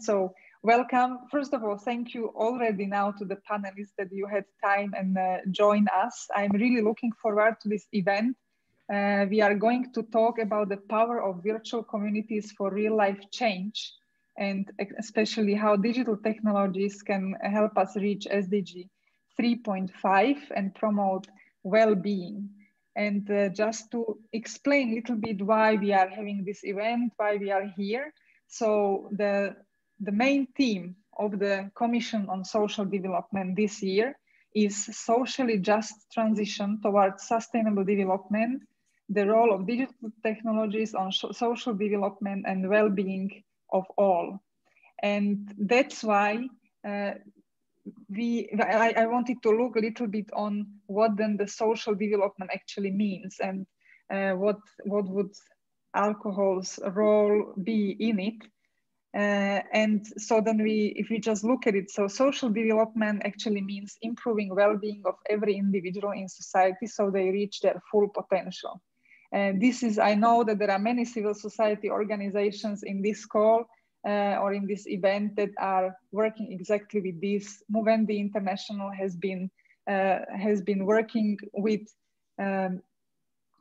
So welcome. First of all, thank you already now to the panelists that you had time and uh, join us. I'm really looking forward to this event. Uh, we are going to talk about the power of virtual communities for real life change and especially how digital technologies can help us reach SDG 3.5 and promote well-being. And uh, just to explain a little bit why we are having this event, why we are here. So the, the main theme of the Commission on Social Development this year is socially just transition towards sustainable development, the role of digital technologies on social development and well-being of all. And that's why uh, we, I, I, wanted to look a little bit on what then the social development actually means and uh, what, what would alcohol's role be in it. Uh, and so then we, if we just look at it, so social development actually means improving well-being of every individual in society so they reach their full potential. And this is, I know that there are many civil society organizations in this call uh, or in this event that are working exactly with this. Movendi International has been, uh, has been working with um,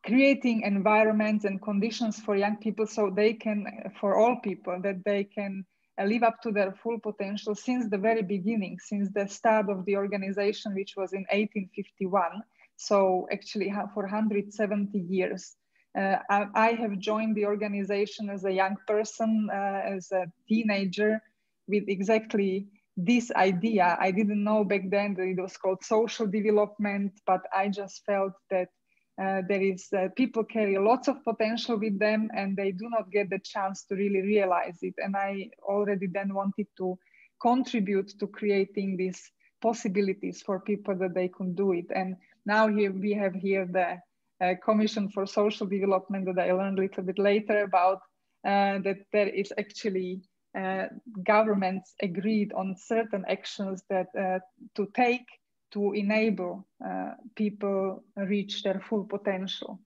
creating environments and conditions for young people so they can, for all people, that they can uh, live up to their full potential since the very beginning, since the start of the organization, which was in 1851. So actually for 170 years. Uh, I, I, have joined the organization as a young person, uh, as a teenager, with exactly this idea. I didn't know back then that it was called social development, but I just felt that uh, there is uh, people carry lots of potential with them and they do not get the chance to really realize it. And I already then wanted to contribute to creating these possibilities for people that they can do it. And now here we have here the uh, Commission for Social Development that I learned a little bit later about uh, that there is actually uh, governments agreed on certain actions that uh, to take to enable uh, people reach their full potential.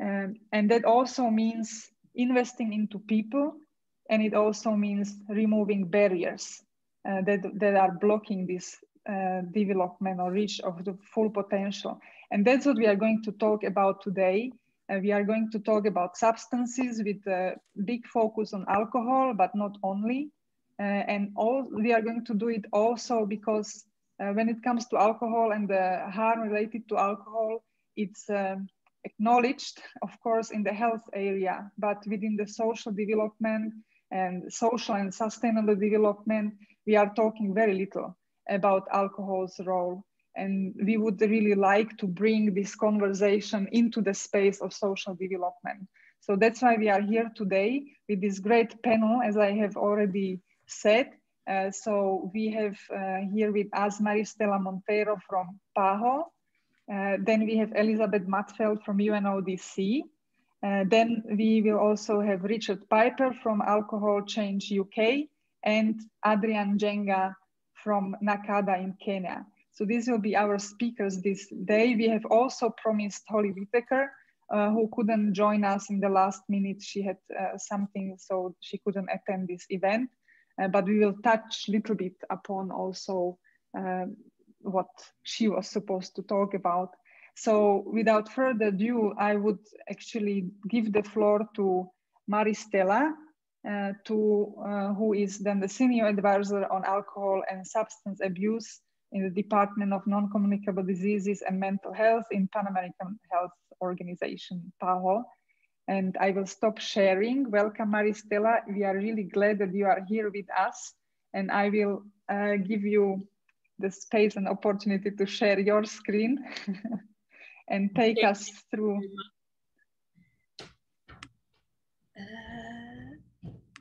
Um, and that also means investing into people and it also means removing barriers uh, that, that are blocking this development or reach of the full potential. And that's what we are going to talk about today. Uh, we are going to talk about substances with a big focus on alcohol, but not only. Uh, and all we are going to do it also because uh, when it comes to alcohol and the harm related to alcohol, it's um, acknowledged, of course, in the health area, but within the social development and social and sustainable development, we are talking very little about alcohol's role. And we would really like to bring this conversation into the space of social development. So that's why we are here today with this great panel, as I have already said. Uh, so we have uh, here with us Maristela Monteiro from PAHO. Uh, then we have Elizabeth Mattfeld from UNODC. Uh, then we will also have Richard Piper from Alcohol Change UK and Adrian Njenga from NACADA in Kenya. So these will be our speakers this day. We have also promised Holly Whitaker, uh, who couldn't join us in the last minute. She had something, so she couldn't attend this event. Uh, but we will touch a little bit upon also uh, what she was supposed to talk about. So without further ado, I would actually give the floor to Maristela, uh, to, uh, who is then the senior advisor on alcohol and substance abuse in the Department of Non-Communicable Diseases and Mental Health in Pan American Health Organization, PAHO. And I will stop sharing. Welcome, Maristela. We are really glad that you are here with us. And I will uh, give you the space and opportunity to share your screen and take Thank us through. Uh,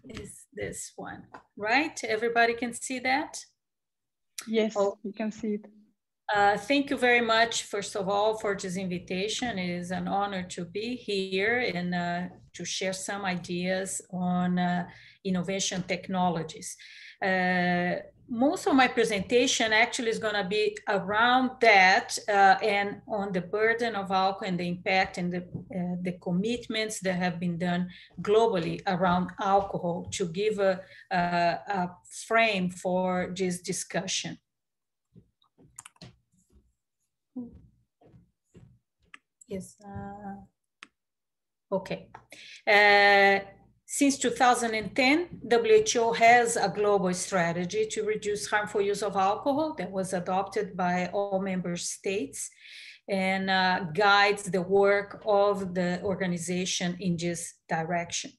is this one, right? Everybody can see that? Yes, oh, you can see it. Uh, thank you very much, first of all, for this invitation. It is an honor to be here and uh, to share some ideas on uh, innovation technologies. Uh, most of my presentation actually is going to be around that uh, and on the burden of alcohol and the impact and the, uh, the commitments that have been done globally around alcohol to give a, a, a frame for this discussion. Yes. Uh, okay. Uh, since 2010, WHO has a global strategy to reduce harmful use of alcohol that was adopted by all member states and uh, guides the work of the organization in this direction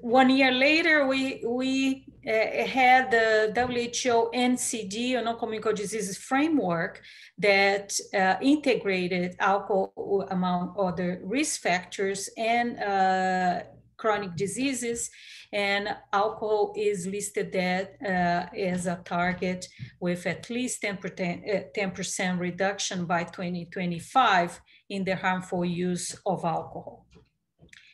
one year later, we, we had the WHO NCD, or non-communicable diseases framework, that uh, integrated alcohol among other risk factors and uh, chronic diseases. And alcohol is listed that uh, as a target with at least 10%, 10% uh, reduction by 2025 in the harmful use of alcohol.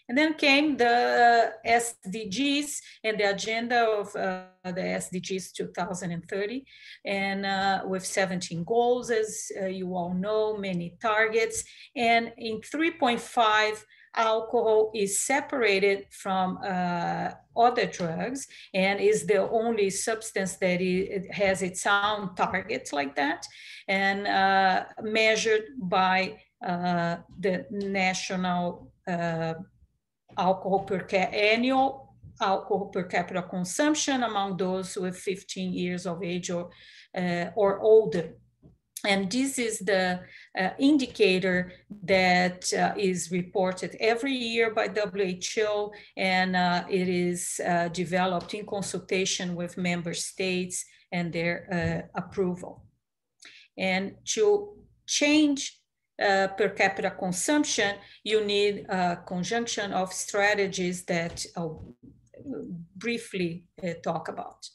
And then came the SDGs and the agenda of uh, the SDGs 2030, and uh, with 17 goals, as uh, you all know, many targets. And in 3.5, alcohol is separated from uh, other drugs and is the only substance that it has its own target like that, and uh, measured by uh, the national alcohol per annual alcohol per capita consumption among those with 15 years of age or, uh, or older. And this is the uh, indicator that uh, is reported every year by WHO, and uh, it is uh, developed in consultation with member states and their uh, approval. And to change uh, per capita consumption, you need a conjunction of strategies that I'll briefly uh, talk about.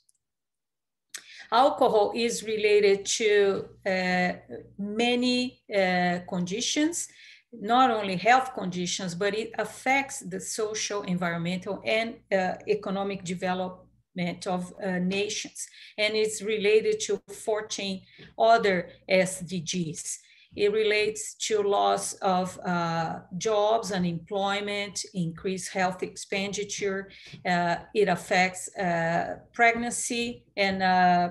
Alcohol is related to uh, many uh, conditions, not only health conditions, but it affects the social, environmental, and uh, economic development of uh, nations. And it's related to 14 other SDGs. It relates to loss of uh, jobs, unemployment, increased health expenditure. Uh, it affects uh, pregnancy and uh,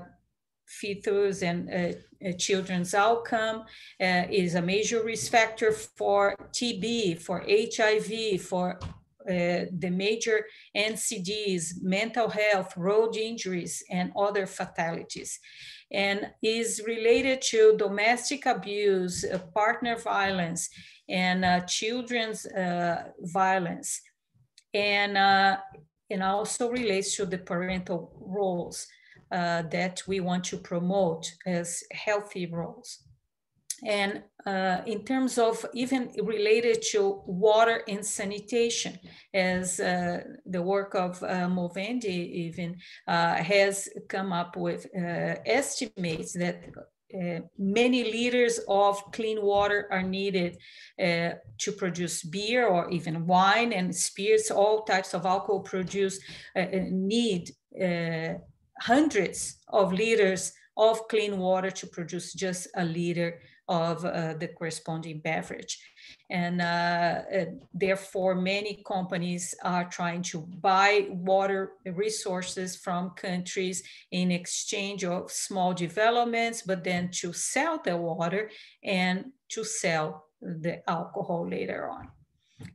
fetus and uh, uh, children's outcome is a major risk factor for TB, for HIV, for uh, the major NCDs, mental health, road injuries, and other fatalities and is related to domestic abuse, uh, partner violence, and uh, children's uh, violence. And, uh, and also relates to the parental roles uh, that we want to promote as healthy roles. And uh, in terms of even related to water and sanitation, as uh, the work of uh, Movendi even uh, has come up with uh, estimates that uh, many liters of clean water are needed to produce beer or even wine and spirits, all types of alcohol produce uh, need hundreds of liters of clean water to produce just a liter of uh, the corresponding beverage. And uh, uh, therefore, many companies are trying to buy water resources from countries in exchange of small developments, but then to sell the water and to sell the alcohol later on.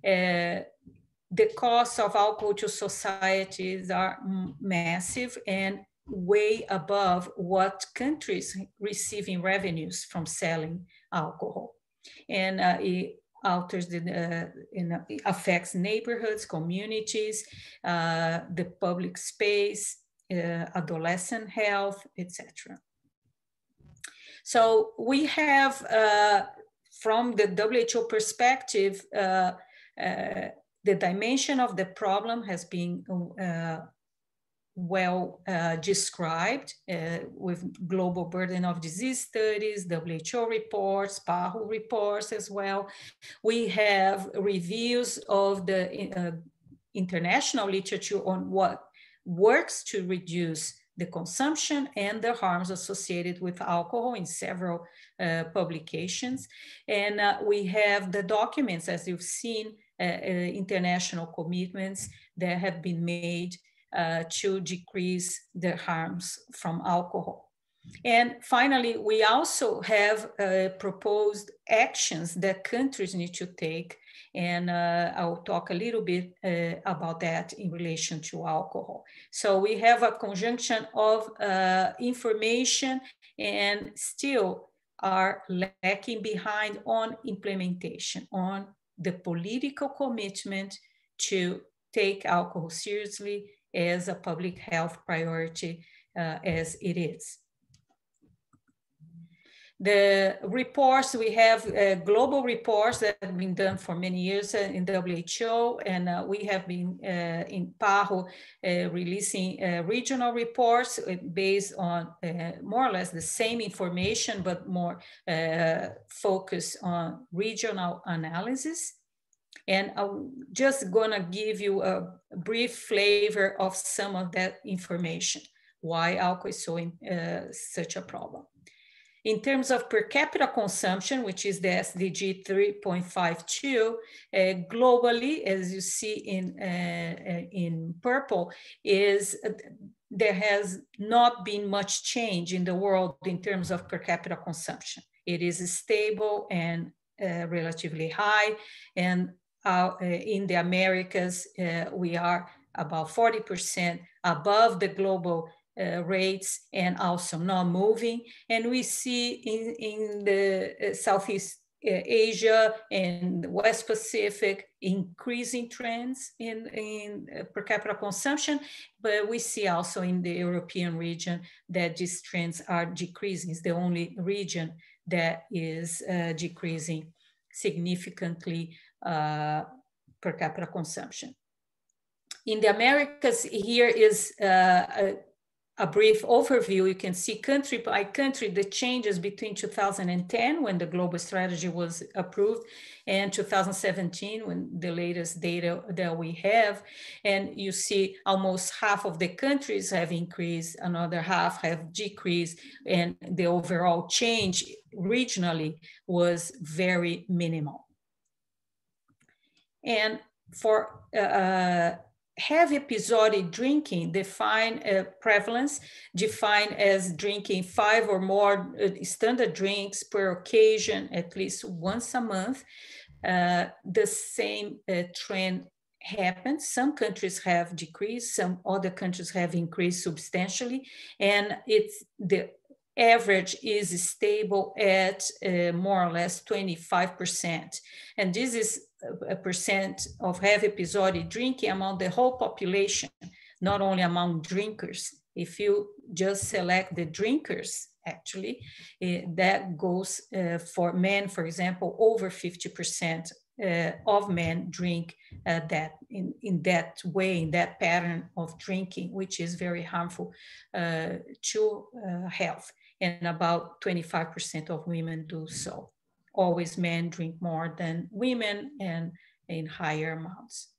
Uh, the costs of alcohol to societies are massive and way above what countries receiving revenues from selling alcohol. And uh, it alters the, uh, it affects neighborhoods, communities, uh, the public space, uh, adolescent health, etc. So we have, uh, from the WHO perspective, uh, the dimension of the problem has been well uh, described uh, with global burden of disease studies, WHO reports, PAHO reports as well. We have reviews of the uh, international literature on what works to reduce the consumption and the harms associated with alcohol in several uh, publications. And uh, we have the documents, as you've seen, uh international commitments that have been made uh, to decrease the harms from alcohol. And finally, we also have uh, proposed actions that countries need to take and uh, I'll talk a little bit uh, about that in relation to alcohol. So we have a conjunction of uh, information and still are lacking behind on implementation, on the political commitment to take alcohol seriously as a public health priority uh, as it is. The reports, we have uh, global reports that have been done for many years in WHO, and uh, we have been uh, in PAHO uh, releasing uh, regional reports based on more or less the same information, but more focused on regional analysis. And I'm just gonna give you a brief flavor of some of that information, why alcohol is so in, such a problem. In terms of per capita consumption, which is the SDG 3.52, uh, globally, as you see in, uh, uh, in purple, is uh, there has not been much change in the world in terms of per capita consumption. It is stable and uh, relatively high. And uh, in the Americas, we are about 40% above the global uh, rates and also not moving. And we see in, in the uh, Southeast uh, Asia and West Pacific increasing trends in, in uh, per capita consumption, but we see also in the European region that these trends are decreasing. It's the only region that is uh, decreasing significantly uh, Uh, per capita consumption. In the Americas, here is uh, a a brief overview, you can see country by country the changes between 2010 when the global strategy was approved and 2017 when the latest data that we have. And you see almost half of the countries have increased, another half have decreased, and the overall change regionally was very minimal. And for uh, heavy episodic drinking define uh, prevalence defined as drinking five or more uh, standard drinks per occasion at least once a month uh, the same uh, trend happens. Some countries have decreased some other countries have increased substantially and it's the average is stable at uh, more or less 25% and this is percent of heavy episodic drinking among the whole population, not only among drinkers. If you just select the drinkers, actually, uh, that goes uh, for men, for example, over 50% uh, of men drink uh, that in, in that way, in that pattern of drinking, which is very harmful to health. And about 25% of women do so always men drink more than women and in higher amounts.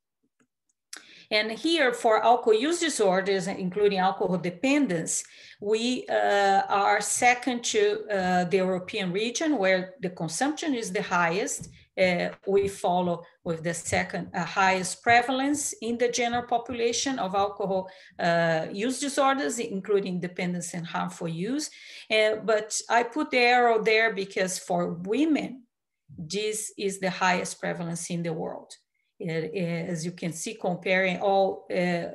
And here for alcohol use disorders, including alcohol dependence, we uh, are second to uh, the European region where the consumption is the highest uh, we follow with the second uh, highest prevalence in the general population of alcohol uh, use disorders, including dependence and harmful use. But I put the arrow there because for women, this is the highest prevalence in the world. It, as you can see, comparing all uh,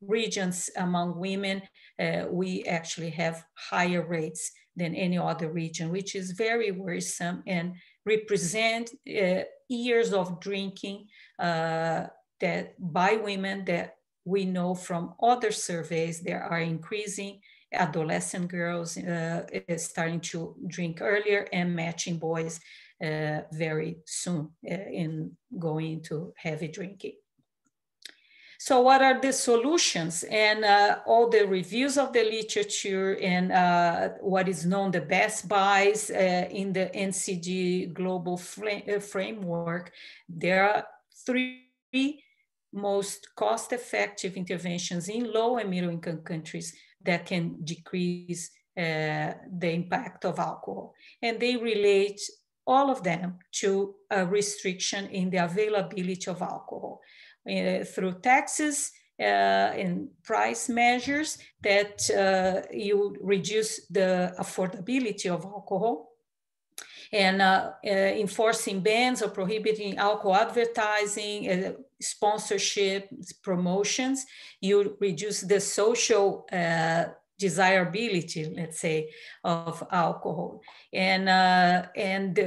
regions among women, uh, we actually have higher rates than any other region, which is very worrisome and represent uh, years of drinking uh, that by women that we know from other surveys there are increasing adolescent girls uh, starting to drink earlier and matching boys uh, very soon uh, in going to heavy drinking. So what are the solutions and uh, all the reviews of the literature and uh, what is known the best buys uh, in the NCD global uh, framework? There are three most cost-effective interventions in low and middle-income countries that can decrease uh, the impact of alcohol. And they relate all of them to a restriction in the availability of alcohol through taxes uh, and price measures that uh, you reduce the affordability of alcohol. And uh, uh, enforcing bans or prohibiting alcohol advertising, uh, sponsorship, promotions, you reduce the social uh, desirability, let's say, of alcohol, and uh, and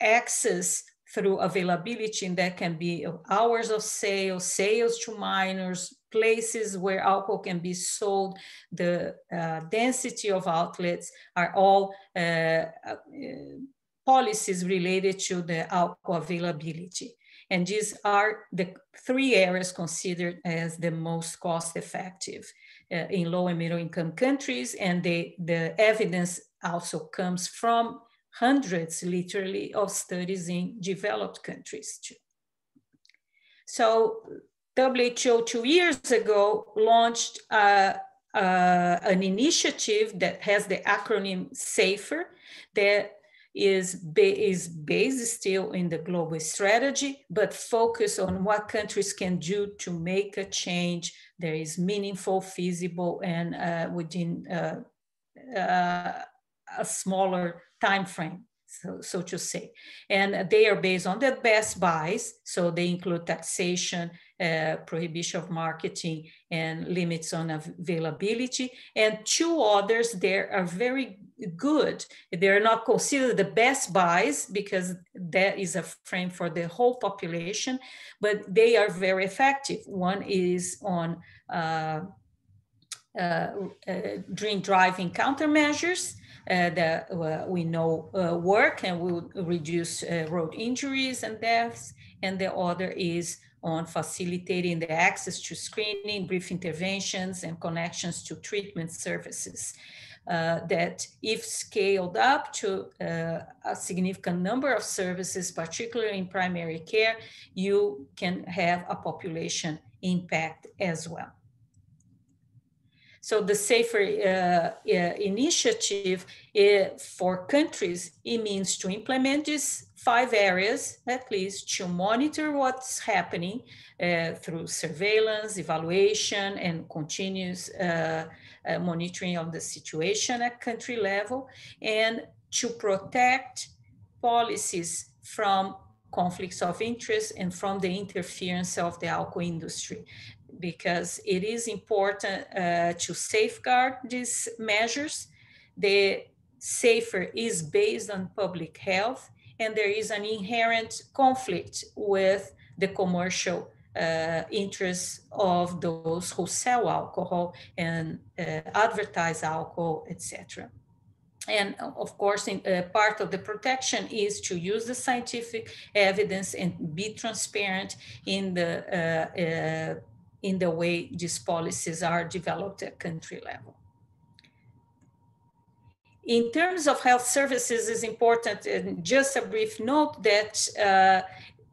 access through availability, and that can be hours of sale, sales to minors, places where alcohol can be sold, the uh, density of outlets are all uh, uh, policies related to the alcohol availability. And these are the three areas considered as the most cost effective uh, in low and middle income countries. And the, the evidence also comes from hundreds, literally, of studies in developed countries too. So WHO two years ago launched uh, uh, an initiative that has the acronym SAFER that is, ba is based still in the global strategy, but focus on what countries can do to make a change that is meaningful, feasible, and uh, within uh, uh, a smaller time frame so, so to say. And they are based on the best buys. So they include taxation, uh, prohibition of marketing, and limits on availability. And two others there are very good. They're not considered the best buys because that is a frame for the whole population, but they are very effective. One is on uh, uh, uh drink driving countermeasures that uh, we know uh, work and will reduce road injuries and deaths. And the other is on facilitating the access to screening, brief interventions, and connections to treatment services. Uh, that if scaled up to uh, a significant number of services, particularly in primary care, you can have a population impact as well. So the safer uh, uh, initiative uh, for countries, it means to implement these five areas at least to monitor what's happening uh, through surveillance, evaluation, and continuous uh, uh, monitoring of the situation at country level, and to protect policies from conflicts of interest and from the interference of the alcohol industry because it is important uh, to safeguard these measures. The safer is based on public health, and there is an inherent conflict with the commercial uh, interests of those who sell alcohol and uh, advertise alcohol, etc. And of course, in, uh, part of the protection is to use the scientific evidence and be transparent in the uh, uh, in the way these policies are developed at country level. In terms of health services, it's important, and just a brief note that uh,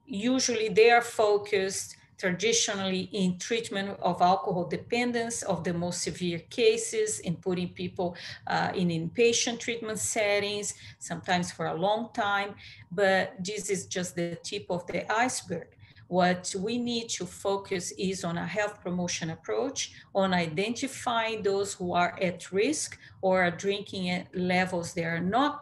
usually they are focused traditionally in treatment of alcohol dependence of the most severe cases, in putting people uh, in inpatient treatment settings, sometimes for a long time, but this is just the tip of the iceberg. What we need to focus is on a health promotion approach, on identifying those who are at risk or are drinking at levels that are not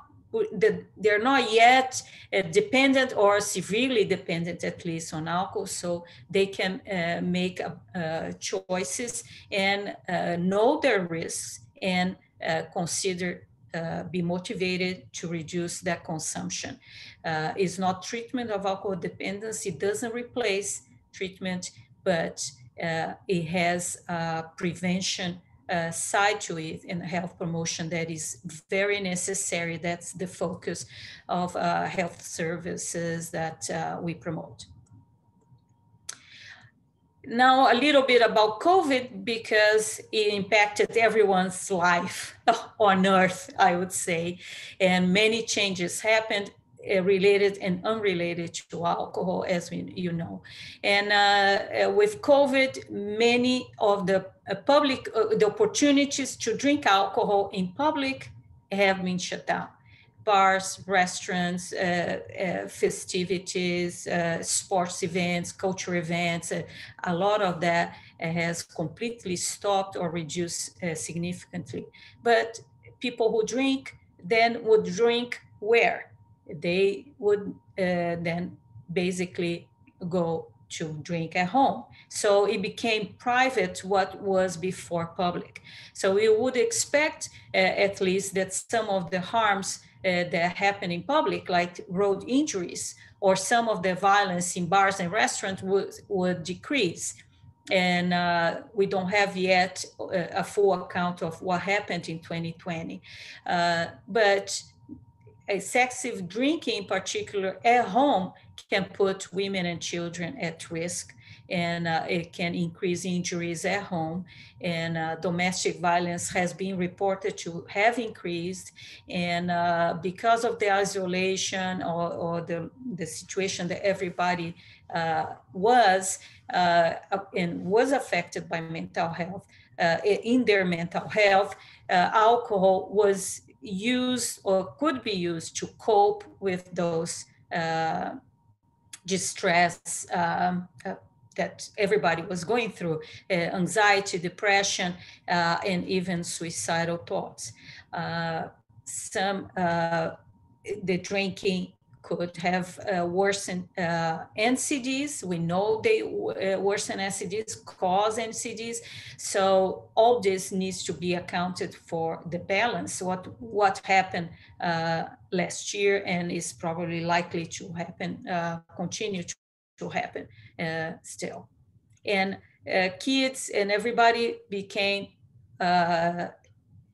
they're not yet uh, dependent or severely dependent at least on alcohol so they can uh, make uh, choices and uh, know their risks and uh, consider uh, be motivated to reduce that consumption. Uh, it's not treatment of alcohol dependence. It doesn't replace treatment, but uh, it has a prevention uh, side to it and health promotion that is very necessary. That's the focus of uh, health services that uh, we promote. Now, a little bit about COVID because it impacted everyone's life on earth, I would say, and many changes happened. uh, related and unrelated to alcohol, as we, you know. And uh, uh with COVID, many of the uh, public, uh, the opportunities to drink alcohol in public have been shut down. Bars, restaurants, uh, uh, festivities, uh, sports events, culture events, a lot of that has completely stopped or reduced significantly. But people who drink then would drink where? They would uh, then basically go to drink at home. So it became private what was before public. So we would expect uh, at least that some of the harms uh, that happen in public, like road injuries or some of the violence in bars and restaurants would, would decrease and uh, we don't have yet a, full account of what happened in 2020. Uh, but excessive drinking, in particular at home, can put women and children at risk and uh, it can increase injuries at home. And uh, domestic violence has been reported to have increased. And uh, because of the isolation or, or, the, the situation that everybody uh, was uh, and was affected by mental health, uh, in their mental health, alcohol was used or could be used to cope with those distress um, that everybody was going through uh, anxiety, depression, uh, and even suicidal thoughts. Uh, some, uh, the drinking could have uh, worsened uh, NCDs. We know they worsen NCDs, cause NCDs. So all this needs to be accounted for the balance, what, what happened last year and is probably likely to happen, continue to to happen uh, still. And uh, kids and everybody became uh,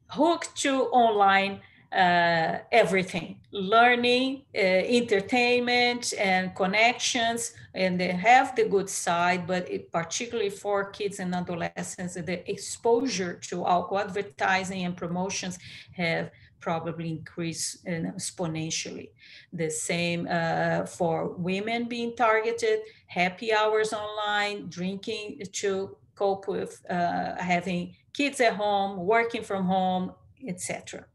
hooked to online uh, everything learning uh, entertainment and connections and they have the good side but it, particularly for kids and adolescents the exposure to alcohol advertising and promotions have probably increase exponentially. The same uh, for women being targeted, happy hours online, drinking to cope with uh, having kids at home, working from home, etc.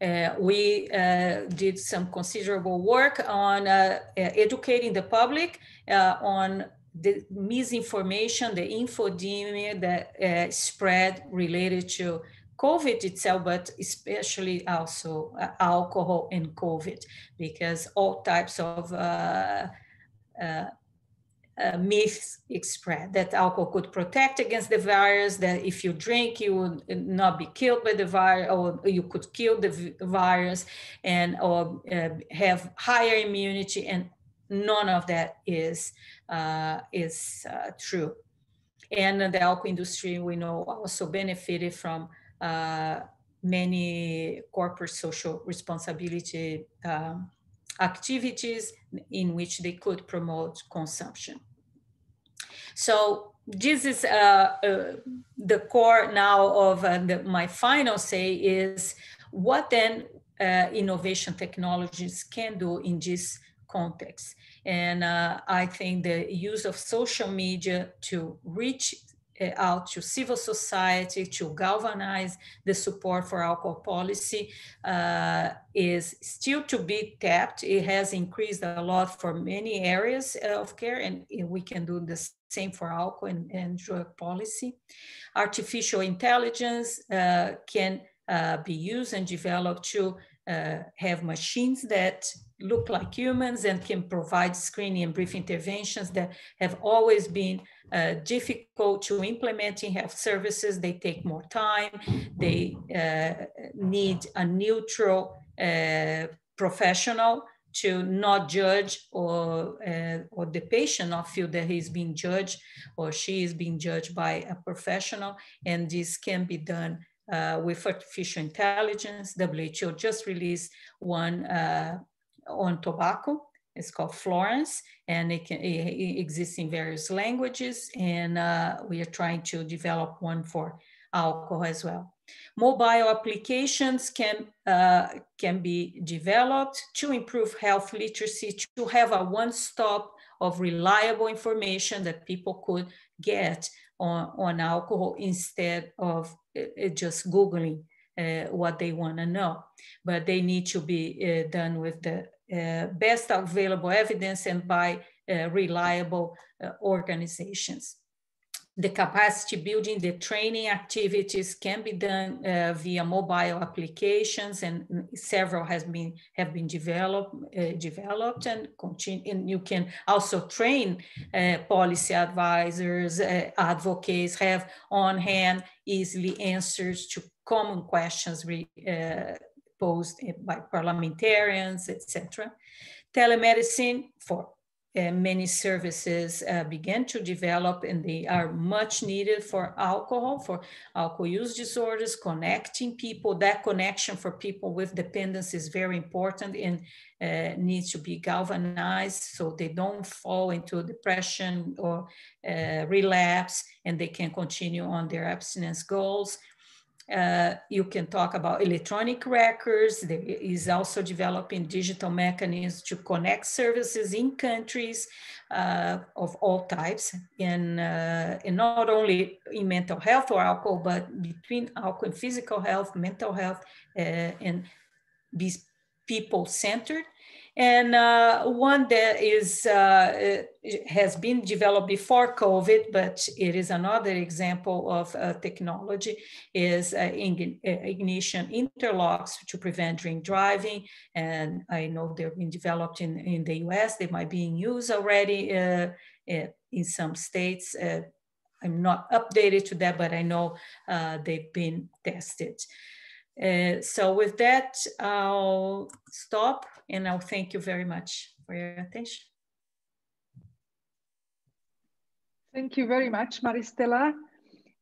Uh, we uh, did some considerable work on uh, educating the public uh, on the misinformation, the infodemia that uh, spread related to COVID itself, but especially also uh, alcohol and COVID, because all types of uh, uh, uh myths spread that alcohol could protect against the virus, that if you drink, you would not be killed by the virus, or you could kill the virus and or uh, have higher immunity, and none of that is uh, is true. And the alcohol industry, we know, also benefited from many corporate social responsibility um, activities in which they could promote consumption. So this is uh, uh, the core now of uh, the, my final say is what then uh, innovation technologies can do in this context. And uh, I think the use of social media to reach uh, out to civil society to galvanize the support for alcohol policy uh, is still to be tapped. It has increased a lot for many areas of care, and we can do the same for alcohol and, and drug policy. Artificial intelligence uh, can uh, be used and developed to uh, have machines that look like humans and can provide screening and brief interventions that have always been uh, difficult to implement in health services. They take more time. They uh, need a neutral uh, professional to not judge or, uh, or the patient not feel that he's being judged or she is being judged by a professional. And this can be done uh, with artificial intelligence. WHO just released one uh, on tobacco. It's called Florence, and it, can, it exists in various languages. And uh, we are trying to develop one for alcohol as well. Mobile applications can, uh, can be developed to improve health literacy, to have a one-stop of reliable information that people could get on, on alcohol instead of uh, just Googling uh, what they want to know. But they need to be uh, done with the uh, best available evidence and by reliable organizations the capacity building, the training activities can be done uh, via mobile applications, and several has been have been developed uh, developed and continue. And you can also train uh, policy advisors, uh, advocates, have on hand easily answers to common questions re, uh, posed by parliamentarians, etc. Telemedicine for many services uh, began to develop and they are much needed for alcohol, for alcohol use disorders, connecting people. That connection for people with dependence is very important and uh, needs to be galvanized so they don't fall into depression or uh, relapse and they can continue on their abstinence goals. Uh, you can talk about electronic records. There is also developing digital mechanisms to connect services in countries uh, of all types, and, uh, and not only in mental health or alcohol, but between alcohol and physical health, mental health, uh, and be people centered and uh, one that is uh, has been developed before COVID, but it is another example of uh, technology is uh, uh, ignition interlocks to prevent drink driving. And I know they've been developed in, in the US. They might be in use already uh, in some states. I'm not updated to that, but I know they've been tested. Uh, so with that, I'll stop and I'll thank you very much for your attention. Thank you very much, Maristela.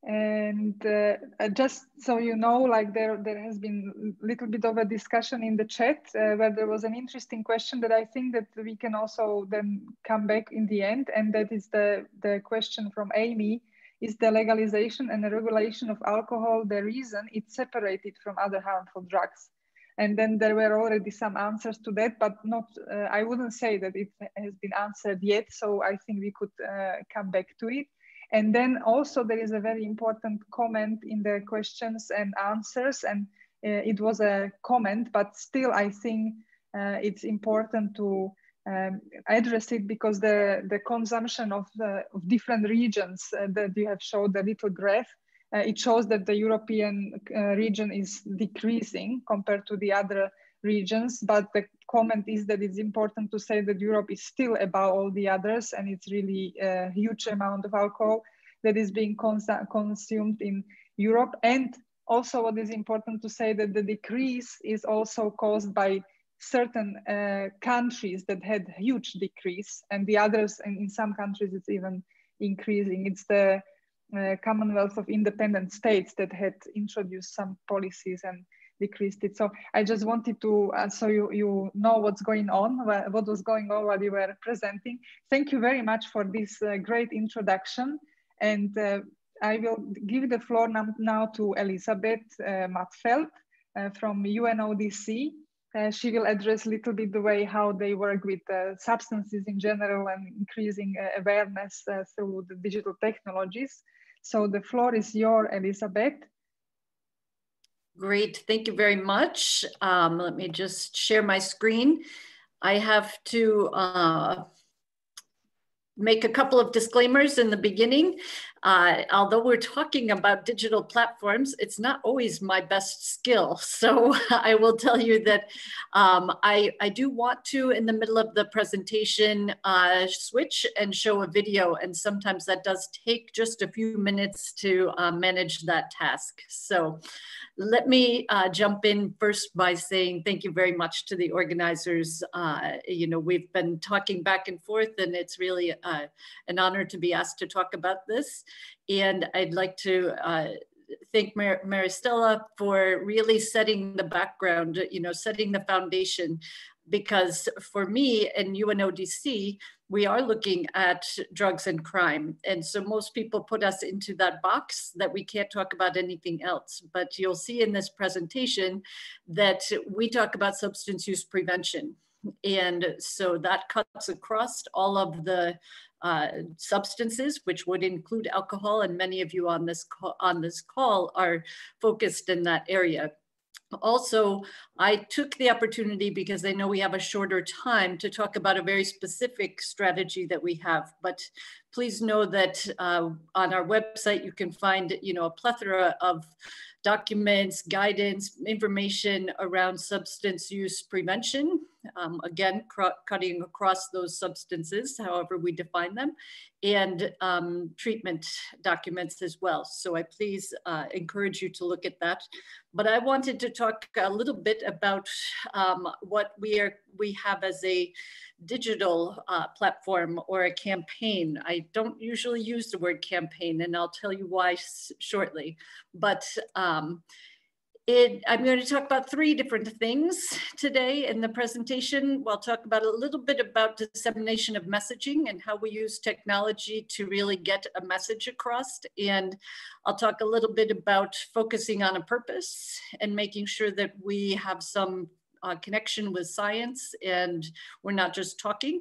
And uh, just so you know, like there, there has been a little bit of a discussion in the chat uh, where there was an interesting question that I think that we can also then come back in the end. And that is the, the question from Amy is the legalization and the regulation of alcohol the reason it's separated from other harmful drugs? And then there were already some answers to that, but not, uh, I wouldn't say that it has been answered yet. So I think we could uh, come back to it. And then also there is a very important comment in the questions and answers. And uh, it was a comment, but still I think uh, it's important to um, address it because the, the consumption of, the, of different regions uh, that you have showed the little graph, uh, it shows that the European uh, region is decreasing compared to the other regions. But the comment is that it's important to say that Europe is still above all the others and it's really a huge amount of alcohol that is being cons consumed in Europe. And also what is important to say that the decrease is also caused by certain uh, countries that had huge decrease and the others and in some countries it's even increasing. It's the uh, commonwealth of independent states that had introduced some policies and decreased it. So i just wanted to uh, so you you know what's going on what was going on while you were presenting. Thank you very much for this uh, great introduction. And uh, i will give the floor now, to elizabeth uh, Mattfeld from unodc uh, she will address a little bit the way how they work with uh, substances in general and increasing uh, awareness uh, through the digital technologies. So the floor is your, Elizabeth. Great, thank you very much. Um, let me just share my screen. I have to uh, make a couple of disclaimers in the beginning. Uh, although we're talking about digital platforms, it's not always my best skill. So I will tell you that um, I, I do want to, in the middle of the presentation, uh, switch and show a video. And sometimes that does take just a few minutes to uh, manage that task. So let me uh, jump in first by saying thank you very much to the organizers. Uh, you know, we've been talking back and forth and it's really uh, an honor to be asked to talk about this. And I'd like to uh, thank Mar Maristela for really setting the background, you know, setting the foundation because for me and UNODC, we are looking at drugs and crime. And so most people put us into that box that we can't talk about anything else. But you'll see in this presentation that we talk about substance use prevention. And so that cuts across all of the uh, substances, which would include alcohol, and many of you on this call, on this call are focused in that area. Also, I took the opportunity because I know we have a shorter time to talk about a very specific strategy that we have. But please know that uh, on our website you can find, you know, a plethora of documents, guidance, information around substance use prevention. Um, again, cutting across those substances, however we define them, and um, treatment documents as well. So I please uh, encourage you to look at that. But I wanted to talk a little bit about um, what we are we have as a digital uh, platform or a campaign. I don't usually use the word campaign, and I'll tell you why shortly. But um, it, I'm going to talk about three different things today in the presentation. We'll talk about a little bit about dissemination of messaging and how we use technology to really get a message across. And I'll talk a little bit about focusing on a purpose and making sure that we have some uh, connection with science and we're not just talking.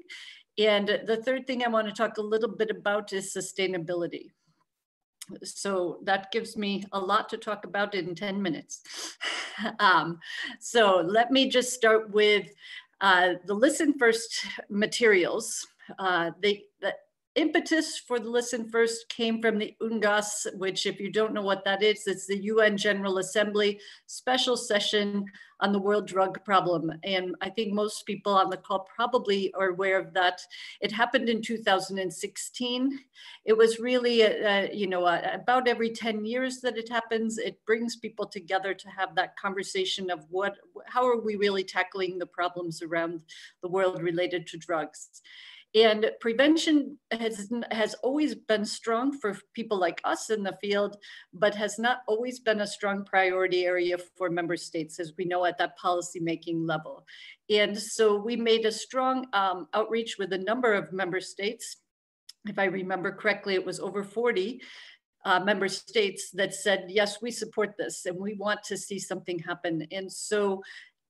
And the third thing I want to talk a little bit about is sustainability so that gives me a lot to talk about in 10 minutes. um, so let me just start with uh, the Listen First materials. Uh, they, the impetus for the Listen First came from the UNGAS, which if you don't know what that is, it's the UN General Assembly special session on the world drug problem. And I think most people on the call probably are aware of that. It happened in 2016. It was really, uh, you know, uh, about every 10 years that it happens, it brings people together to have that conversation of what, how are we really tackling the problems around the world related to drugs. And prevention has, has always been strong for people like us in the field, but has not always been a strong priority area for member states, as we know at that policymaking level. And so we made a strong um, outreach with a number of member states. If I remember correctly, it was over 40 uh, member states that said, yes, we support this and we want to see something happen. And so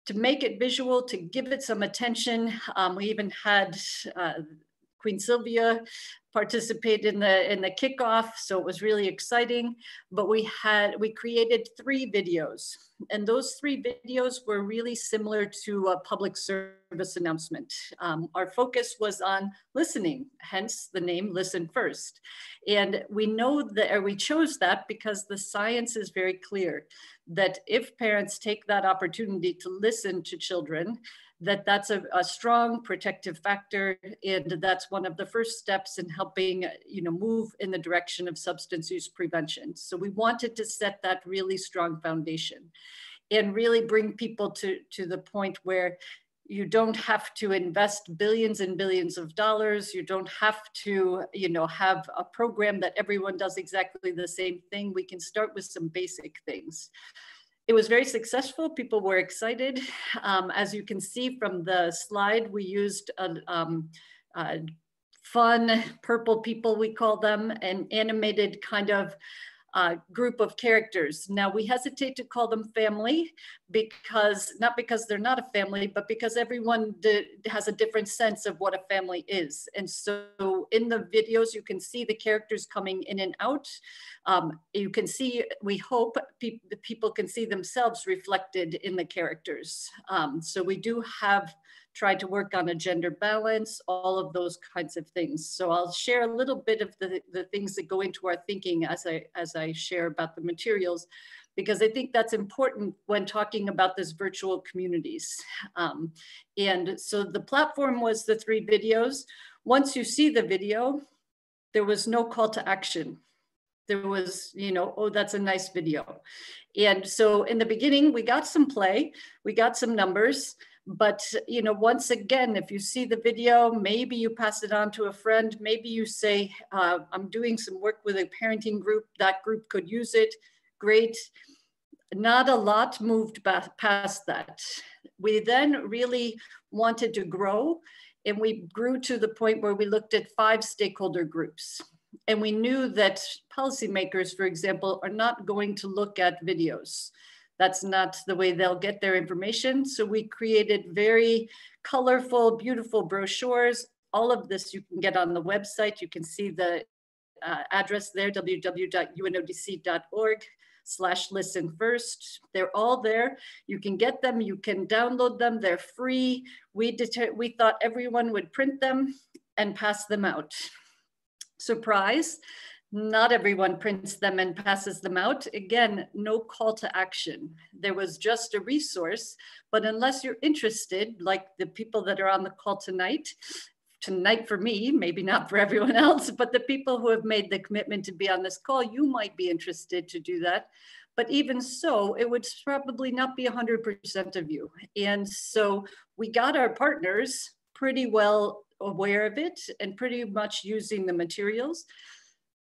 to make it visual, to give it some attention. Um, we even had uh, Queen Sylvia participate in the in the kickoff, so it was really exciting. But we had we created three videos, and those three videos were really similar to a public service announcement. Um, our focus was on listening, hence the name Listen First. And we know that, or we chose that because the science is very clear that if parents take that opportunity to listen to children, that that's a, a, strong protective factor and that's one of the first steps in helping you know move in the direction of substance use prevention. So we wanted to set that really strong foundation and really bring people to to the point where you don't have to invest billions and billions of dollars. You don't have to you know have a program that everyone does exactly the same thing. We can start with some basic things it was very successful. People were excited. Um, as you can see from the slide, we used a, um, a fun purple people, we call them, an animated kind of uh, group of characters. Now we hesitate to call them family because not because they're not a family, but because everyone has a different sense of what a family is. And so in the videos, you can see the characters coming in and out. Um, you can see, we hope pe people can see themselves reflected in the characters. Um, so we do have tried to work on a gender balance, all of those kinds of things. So I'll share a little bit of the, the things that go into our thinking as I, as I share about the materials, because I think that's important when talking about this virtual communities. Um, and so the platform was the three videos. Once you see the video, there was no call to action. There was, you know, oh, that's a nice video. And so in the beginning, we got some play, we got some numbers, but you know once again if you see the video maybe you pass it on to a friend maybe you say uh, i'm doing some work with a parenting group that group could use it great not a lot moved past that. We then really wanted to grow and we grew to the point where we looked at five stakeholder groups. And we knew that policymakers, for example, are not going to look at videos. That's not the way they'll get their information. So we created very colorful, beautiful brochures. All of this you can get on the website. You can see the uh, address there, www.unodc.org slash listen first. They're all there. You can get them, you can download them, they're free. We, we thought everyone would print them and pass them out. Surprise, not everyone prints them and passes them out. Again, no call to action. There was just a resource, but unless you're interested, like the people that are on the call tonight, tonight for me, maybe not for everyone else, but the people who have made the commitment to be on this call, you might be interested to do that. But even so, it would probably not be 100% of you. And so we got our partners pretty well aware of it and pretty much using the materials,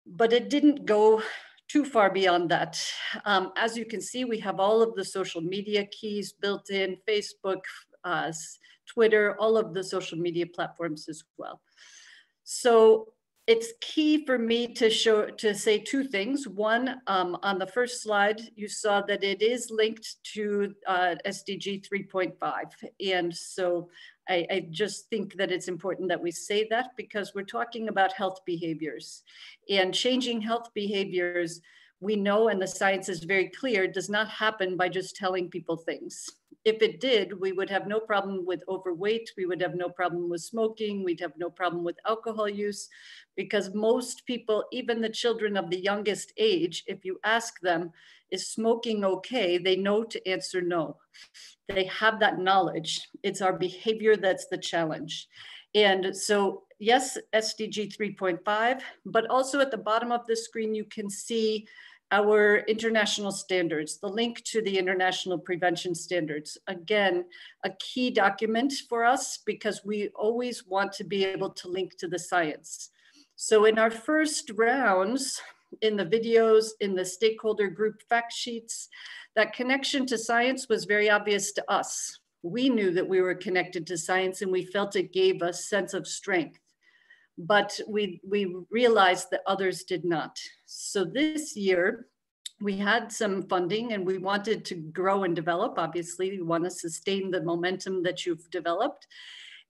but it didn't go too far beyond that. Um, as you can see, we have all of the social media keys built in, Facebook, uh, Twitter, all of the social media platforms as well. So it's key for me to show to say two things. One, um, on the first slide, you saw that it is linked to uh, SDG 3.5. And so I, I, just think that it's important that we say that because we're talking about health behaviors. And changing health behaviors we know and the science is very clear does not happen by just telling people things if it did, we would have no problem with overweight. We would have no problem with smoking. We'd have no problem with alcohol use because most people, even the children of the youngest age, if you ask them, is smoking okay? They know to answer no. They have that knowledge. It's our behavior that's the challenge. And so, yes, SDG 3.5, but also at the bottom of the screen, you can see our international standards, the link to the international prevention standards. Again, a key document for us because we always want to be able to link to the science. So in our first rounds, in the videos, in the stakeholder group fact sheets, that connection to science was very obvious to us. We knew that we were connected to science and we felt it gave us sense of strength but we, we realized that others did not. So this year, we had some funding and we wanted to grow and develop. Obviously, we want to sustain the momentum that you've developed.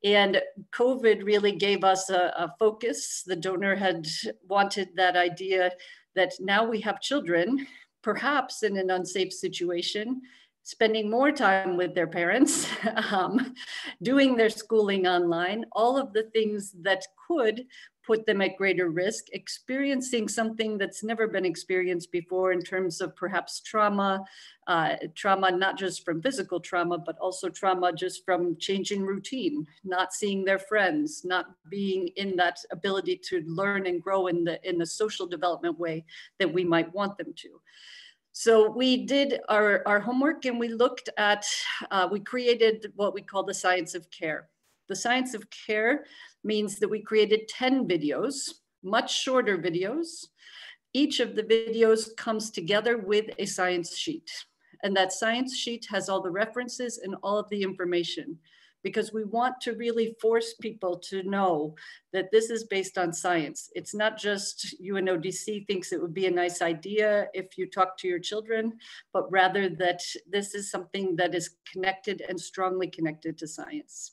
And COVID really gave us a, a, focus. The donor had wanted that idea that now we have children, perhaps in an unsafe situation, spending more time with their parents, um, doing their schooling online, all of the things that could put them at greater risk, experiencing something that's never been experienced before in terms of perhaps trauma, uh, trauma not just from physical trauma, but also trauma just from changing routine, not seeing their friends, not being in that ability to learn and grow in the, in the social development way that we might want them to. So we did our, our homework and we looked at, uh, we created what we call the science of care. The science of care means that we created 10 videos, much shorter videos. Each of the videos comes together with a science sheet. And that science sheet has all the references and all of the information because we want to really force people to know that this is based on science. It's not just UNODC thinks it would be a nice idea if you talk to your children, but rather that this is something that is connected and strongly connected to science.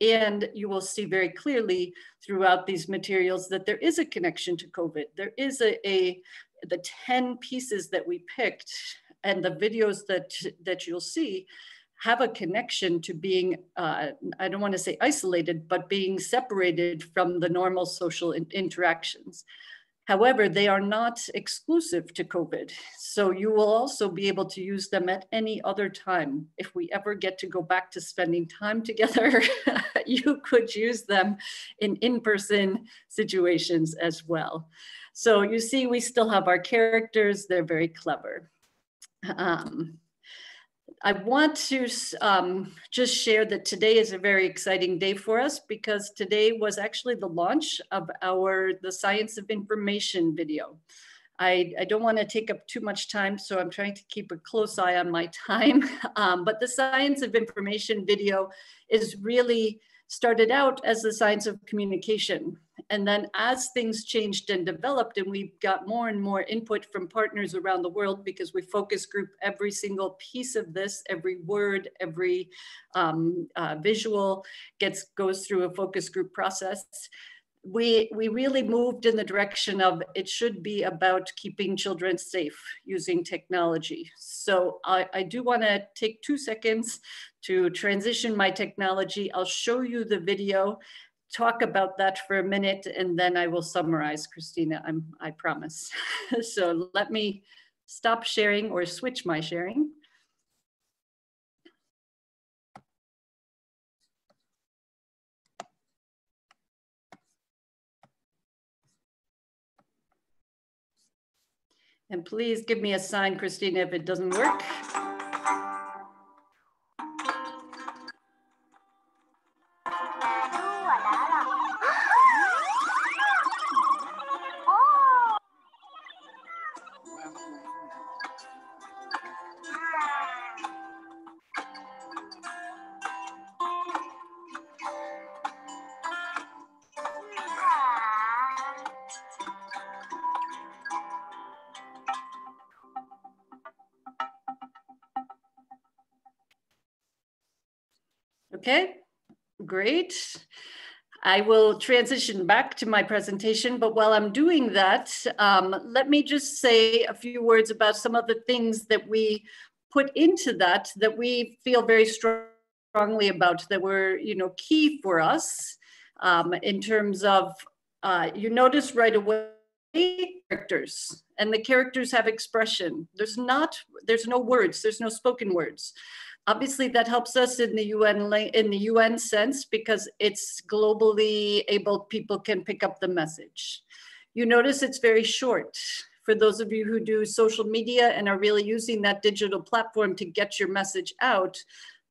And you will see very clearly throughout these materials that there is a connection to COVID. There is a, a the 10 pieces that we picked and the videos that, that you'll see have a connection to being, uh, I don't want to say isolated, but being separated from the normal social in interactions. However, they are not exclusive to COVID. So you will also be able to use them at any other time. If we ever get to go back to spending time together, you could use them in in-person situations as well. So you see, we still have our characters. They're very clever. Um, I want to um, just share that today is a very exciting day for us because today was actually the launch of our The Science of Information video. I, I don't want to take up too much time, so I'm trying to keep a close eye on my time. Um, but the science of information video is really started out as the science of communication. And then as things changed and developed and we got more and more input from partners around the world because we focus group every single piece of this, every word, every um, uh, visual gets goes through a focus group process we we really moved in the direction of it should be about keeping children safe using technology. So I, I do want to take two seconds to transition my technology. I'll show you the video, talk about that for a minute, and then I will summarize, Kristina, I'm, I promise. so let me stop sharing or switch my sharing. And please give me a sign, Kristina, if it doesn't work. Transition back to my presentation, but while I'm doing that, um, let me just say a few words about some of the things that we put into that that we feel very strongly about that were, you know, key for us um, in terms of, uh, you notice right away characters and the characters have expression. There's not, there's no words, there's no spoken words. Obviously, that helps us in the UN in the UN sense because it's globally able. People can pick up the message. You notice it's very short. For those of you who do social media and are really using that digital platform to get your message out,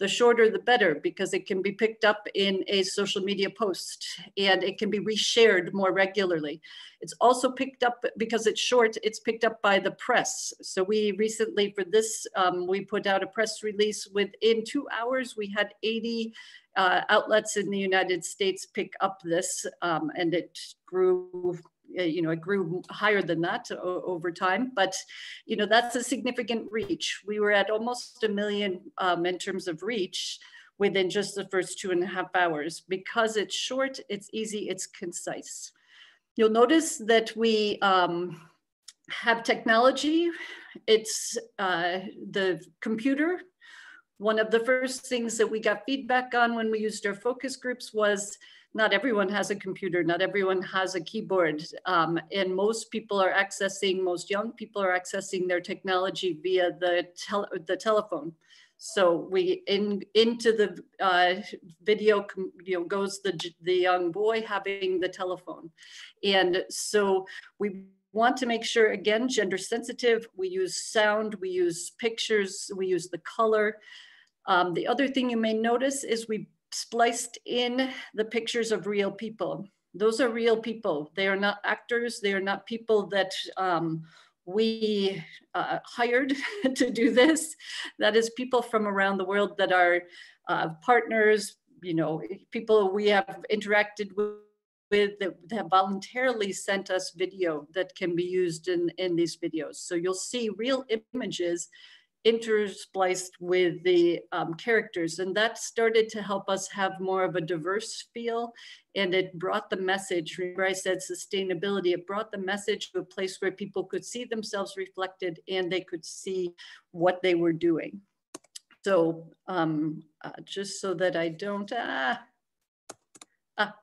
the shorter the better because it can be picked up in a social media post and it can be reshared more regularly. It's also picked up because it's short, it's picked up by the press. So we recently for this, um, we put out a press release within two hours, we had 80 uh, outlets in the United States pick up this um, and it grew you know, it grew higher than that over time, but, you know, that's a significant reach. We were at almost a million um, in terms of reach within just the first two and a half hours. Because it's short, it's easy, it's concise. You'll notice that we um, have technology. It's uh, the computer. One of the first things that we got feedback on when we used our focus groups was not everyone has a computer, not everyone has a keyboard. Um, and most people are accessing, most young people are accessing their technology via the, tel the telephone. So we in into the uh, video you know goes the the young boy having the telephone, and so we want to make sure again gender sensitive. We use sound, we use pictures, we use the color. Um, the other thing you may notice is we spliced in the pictures of real people. Those are real people. They are not actors. They are not people that um, we uh, hired to do this. That is people from around the world that are uh, partners, you know, people we have interacted with that have voluntarily sent us video that can be used in, in these videos. So you'll see real images interspliced with the um, characters. And that started to help us have more of a diverse feel. And it brought the message, remember I said sustainability, it brought the message to a place where people could see themselves reflected and they could see what they were doing. So um, uh, just so that I don't, ah, ah,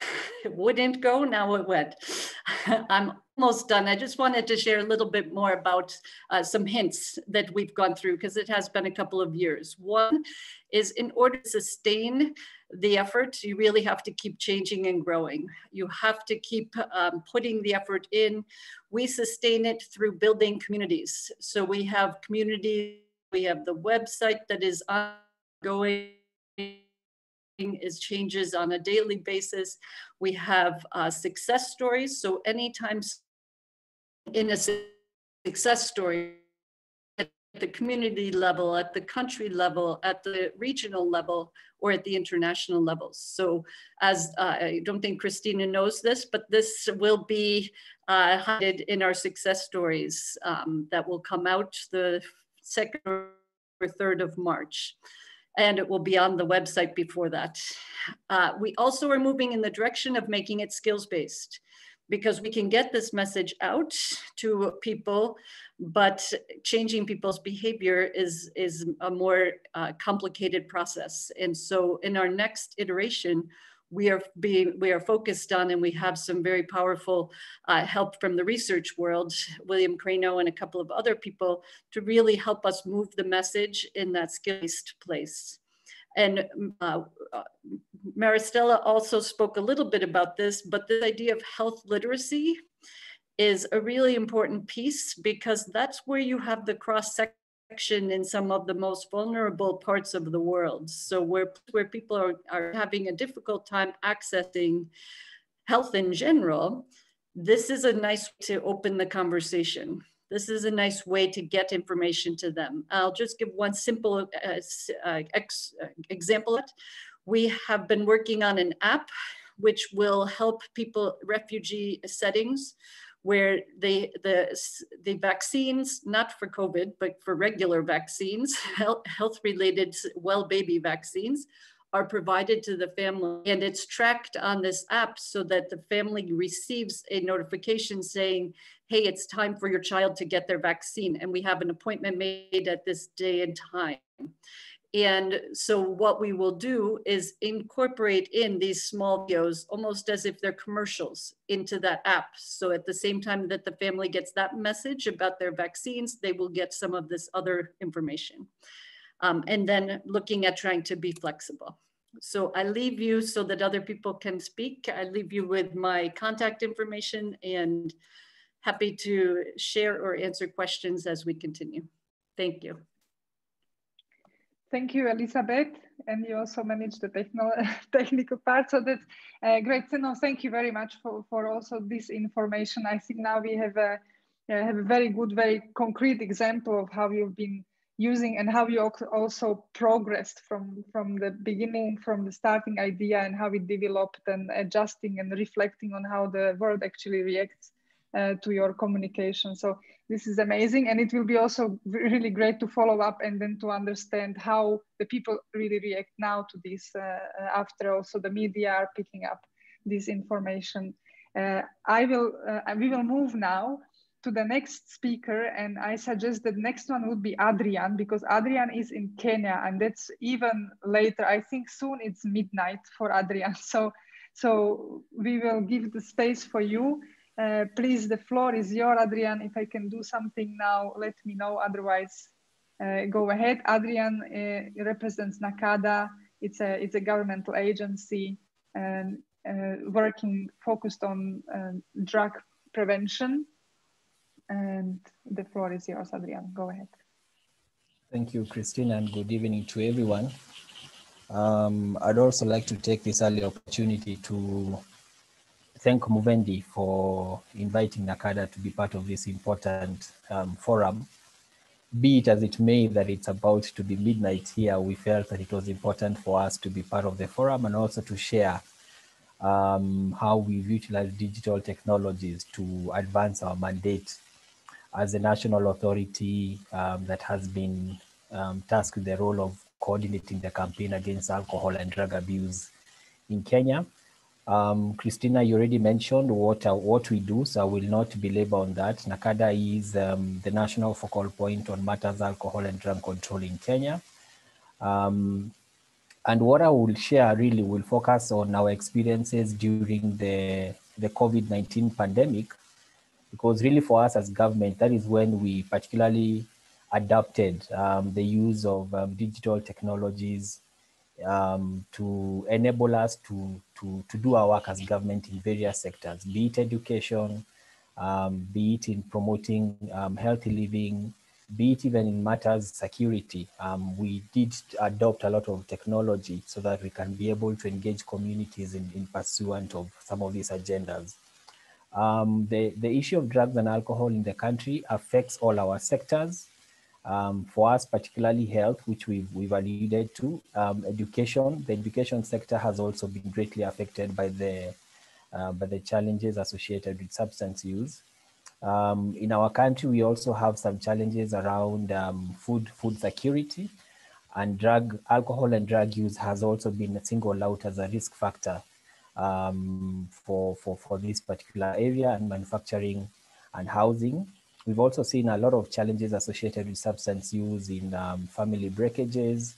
it wouldn't go, now it went. I'm almost done. I just wanted to share a little bit more about uh, some hints that we've gone through because it has been a couple of years. One is in order to sustain the effort, you really have to keep changing and growing. You have to keep um, putting the effort in. We sustain it through building communities. So we have community, we have the website that is ongoing is changes on a daily basis. We have uh, success stories. So anytime in a success story at the community level, at the country level, at the regional level, or at the international levels. So as uh, I don't think Kristina knows this, but this will be uh, highlighted in our success stories um, that will come out the second or third of March. And it will be on the website before that. Uh, we also are moving in the direction of making it skills-based because we can get this message out to people, but changing people's behavior is, is a more uh, complicated process. And so in our next iteration, we are being we are focused on and we have some very powerful uh, help from the research world william crano and a couple of other people to really help us move the message in that skill-based place. And uh, Maristela also spoke a little bit about this but the idea of health literacy is a really important piece because that's where you have the cross section in some of the most vulnerable parts of the world. So where, where people are, are having a difficult time accessing health in general, this is a nice way to open the conversation. This is a nice way to get information to them. I'll just give one simple uh, uh, ex, uh, example. We have been working on an app which will help people, refugee settings, where the, the, the vaccines, not for COVID, but for regular vaccines, health related well baby vaccines, are provided to the family and it's tracked on this app so that the family receives a notification saying, hey, it's time for your child to get their vaccine. And we have an appointment made at this day and time. And so what we will do is incorporate in these small videos, almost as if they're commercials into that app. So at the same time that the family gets that message about their vaccines, they will get some of this other information. Um, and then looking at trying to be flexible. So I leave you so that other people can speak. I leave you with my contact information and happy to share or answer questions as we continue. Thank you. Thank you, Elizabeth. And you also manage the technical technical part. So that's uh, great. So thank you very much for, for also this information. I think now we have a, uh, have a very good, very concrete example of how you've been using and how you also progressed from, from the beginning, from the starting idea and how it developed and adjusting and reflecting on how the world actually reacts uh, to your communication. So this is amazing. And it will be also really great to follow up and then to understand how the people really react now to this uh, uh, after also the media are picking up this information. Uh, I will, uh, we will move now to the next speaker and I suggest that next one would be Adrian because Adrian is in Kenya and that's even later. I think soon it's midnight for Adrian. So, so we will give the space for you uh, please, the floor is yours, Adrian. If I can do something now, let me know. Otherwise, uh, go ahead. Adrian uh, represents NACADA. It's a, it's a governmental agency and uh, working focused on um, drug prevention. And the floor is yours, Adrian. Go ahead. Thank you, Kristina, and good evening to everyone. Um, I'd also like to take this early opportunity to thank Movendi for inviting NACADA to be part of this important um, forum. Be it as it may that it's about to be midnight here, we felt that it was important for us to be part of the forum and also to share um, how we've utilized digital technologies to advance our mandate as a national authority um, that has been um, tasked with the role of coordinating the campaign against alcohol and drug abuse in Kenya. Um, Kristina, you already mentioned what uh, what we do, so I will not belabor on that. NACADA is um, the national focal point on matters alcohol and drug control in Kenya. Um, and what I will share really will focus on our experiences during the, the COVID-19 pandemic, because really for us as government, that is when we particularly adopted um, the use of um, digital technologies um, to enable us to, to, to do our work as government in various sectors, be it education, um, be it in promoting um, healthy living, be it even in matters security. Um, we did adopt a lot of technology so that we can be able to engage communities in, in pursuant of some of these agendas. Um, the, the issue of drugs and alcohol in the country affects all our sectors. Um, for us, particularly health, which we've, we've alluded to, um, education, the education sector has also been greatly affected by the, uh, by the challenges associated with substance use. Um, in our country, we also have some challenges around um, food, food security and drug, alcohol and drug use has also been singled out as a risk factor um, for, for, for this particular area and manufacturing and housing. We've also seen a lot of challenges associated with substance use in um, family breakages,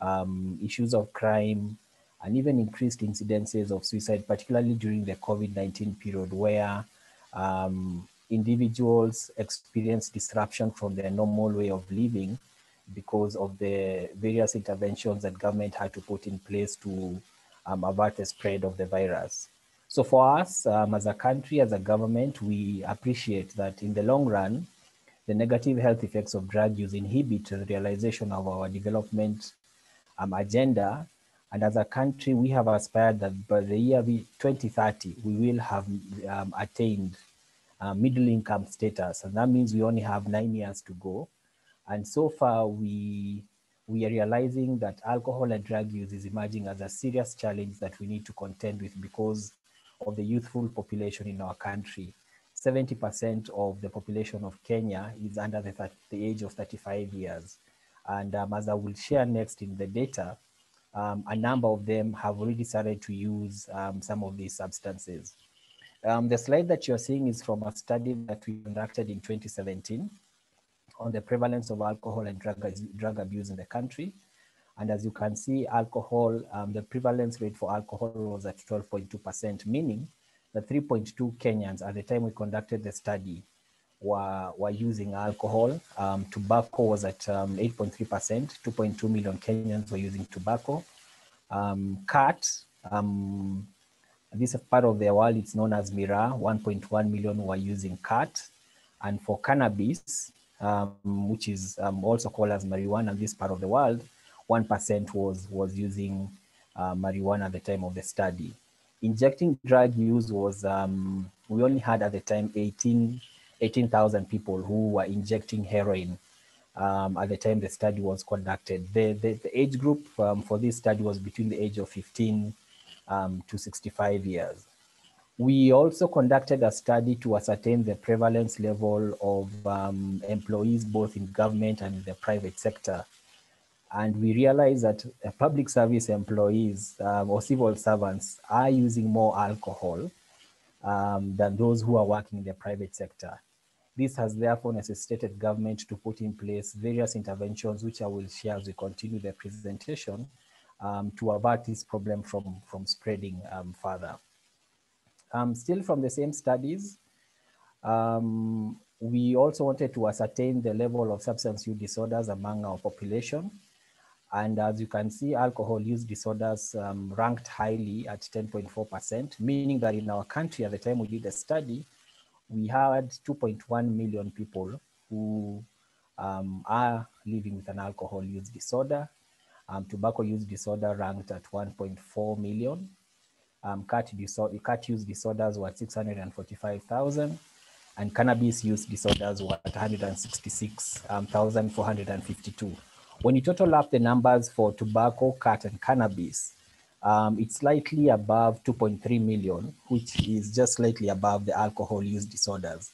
um, issues of crime, and even increased incidences of suicide, particularly during the COVID-19 period where um, individuals experience disruption from their normal way of living because of the various interventions that government had to put in place to um, avert the spread of the virus. So for us, um, as a country, as a government, we appreciate that in the long run, the negative health effects of drug use inhibit the realization of our development um, agenda. And as a country, we have aspired that by the year 2030, we will have um, attained uh, middle income status. And that means we only have nine years to go. And so far, we we are realizing that alcohol and drug use is emerging as a serious challenge that we need to contend with because of the youthful population in our country. 70% of the population of Kenya is under the, the age of 35 years. And um, as I will share next in the data, um, a number of them have already started to use um, some of these substances. Um, the slide that you're seeing is from a study that we conducted in 2017 on the prevalence of alcohol and drug, drug abuse in the country. And as you can see, alcohol, um, the prevalence rate for alcohol was at 12.2%, meaning that 3.2 Kenyans at the time we conducted the study were, were using alcohol. Um, tobacco was at 8.3%, um, 2.2 million Kenyans were using tobacco. Um, khat, um, this part of the world, it's known as miraa, 1.1 million were using khat. And for cannabis, um, which is um, also called as marijuana in this part of the world, 1% was, was using uh, marijuana at the time of the study. Injecting drug use was, um, we only had at the time 18 18,000 people who were injecting heroin um, at the time the study was conducted. The, the, the age group um, for this study was between the age of 15 um, to 65 years. We also conducted a study to ascertain the prevalence level of um, employees both in government and in the private sector. And we realize that uh, public service employees um, or civil servants are using more alcohol um, than those who are working in the private sector. This has therefore necessitated government to put in place various interventions, which I will share as we continue the presentation, um, to avert this problem from, from spreading um, further. Um, still from the same studies, um, we also wanted to ascertain the level of substance use disorders among our population. And as you can see, alcohol use disorders um, ranked highly at 10.4%, meaning that in our country at the time we did the study, we had 2.1 million people who um, are living with an alcohol use disorder. Um, tobacco use disorder ranked at 1.4 million um, use disorders were 645,000 and cannabis use disorders were 166,452. When you total up the numbers for tobacco, khat, and cannabis, um, it's slightly above 2.3 million, which is just slightly above the alcohol use disorders.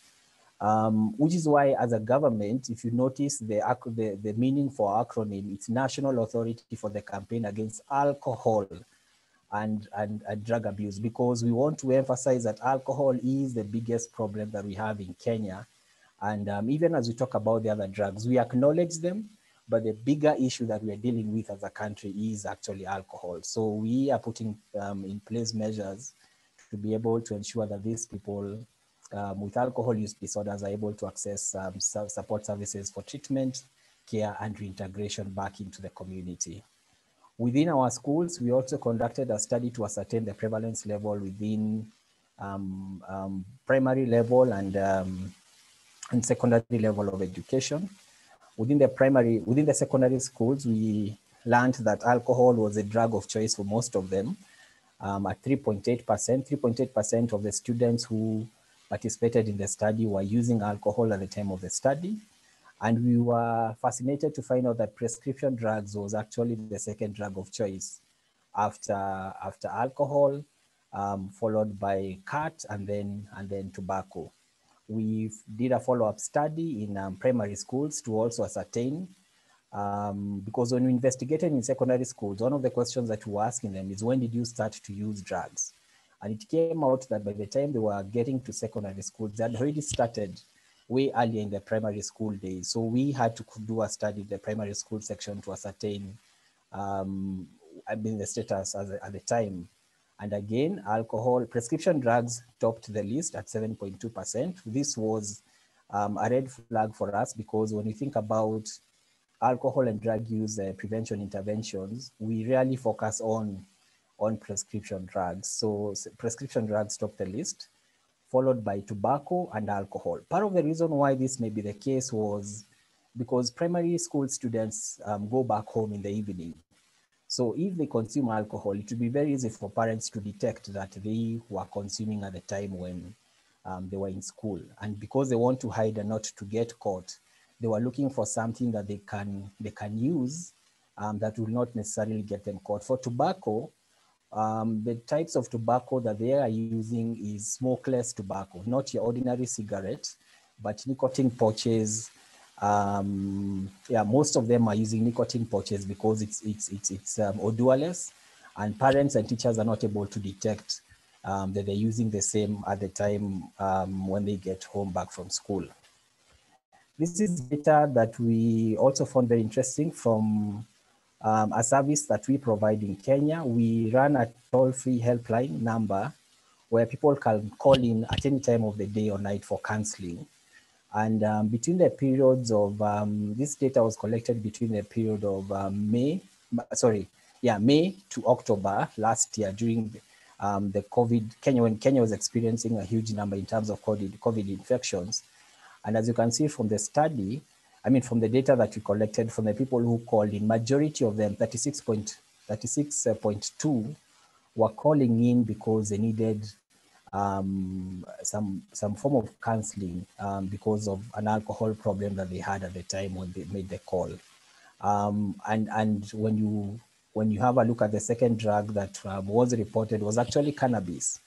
Um, which is why as a government, if you notice the, the, the meaning for acronym, it's National Authority for the Campaign Against Alcohol and, and, and, drug abuse because we want to emphasize that alcohol is the biggest problem that we have in Kenya. And um, even as we talk about the other drugs, we acknowledge them, but the bigger issue that we are dealing with as a country is actually alcohol. So we are putting um, in place measures to be able to ensure that these people um, with alcohol use disorders are able to access um, support services for treatment, care, and reintegration back into the community. Within our schools, we also conducted a study to ascertain the prevalence level within um, um, primary level and, um, and secondary level of education. Within the primary, within the secondary schools, we learned that alcohol was a drug of choice for most of them um, at 3.8%. 3.8% of the students who participated in the study were using alcohol at the time of the study. And we were fascinated to find out that prescription drugs was actually the second drug of choice after, after alcohol, um, followed by khat and then, and then tobacco. We did a follow-up study in um, primary schools to also ascertain um, because when we investigated in secondary schools, one of the questions that we were asking them is when did you start to use drugs? And it came out that by the time they were getting to secondary schools, they had already started way earlier in the primary school days. So we had to do a study the primary school section to ascertain, um, I mean, the status at the, at the time. And again, alcohol, prescription drugs topped the list at 7.2%. This was um, a red flag for us because when you think about alcohol and drug use uh, prevention interventions, we rarely focus on, on prescription drugs. So prescription drugs top the list, followed by tobacco and alcohol. Part of the reason why this may be the case was because primary school students um, go back home in the evening. So if they consume alcohol, it would be very easy for parents to detect that they were consuming at the time when um, they were in school. And because they want to hide and not to get caught, they were looking for something that they can they can use um, that will not necessarily get them caught. For tobacco, um, the types of tobacco that they are using is smokeless tobacco, not your ordinary cigarette, but nicotine pouches. Um, yeah, most of them are using nicotine pouches because it's it's it's it's um, odorless, and parents and teachers are not able to detect um, that they're using the same at the time um, when they get home back from school. This is data that we also found very interesting from um, a service that we provide in Kenya. We run a toll-free helpline number where people can call in at any time of the day or night for counseling. And um, between the periods of, um, this data was collected between the period of um, May, sorry, yeah, May to October last year during um, the COVID, Kenya, when Kenya was experiencing a huge number in terms of COVID, COVID infections. And as you can see from the study, I mean, from the data that we collected from the people who called in, majority of them, 36.2, were calling in because they needed um, some some form of counseling um, because of an alcohol problem that they had at the time when they made the call. Um, and and when you when you have a look at the second drug that um, was reported was actually cannabis.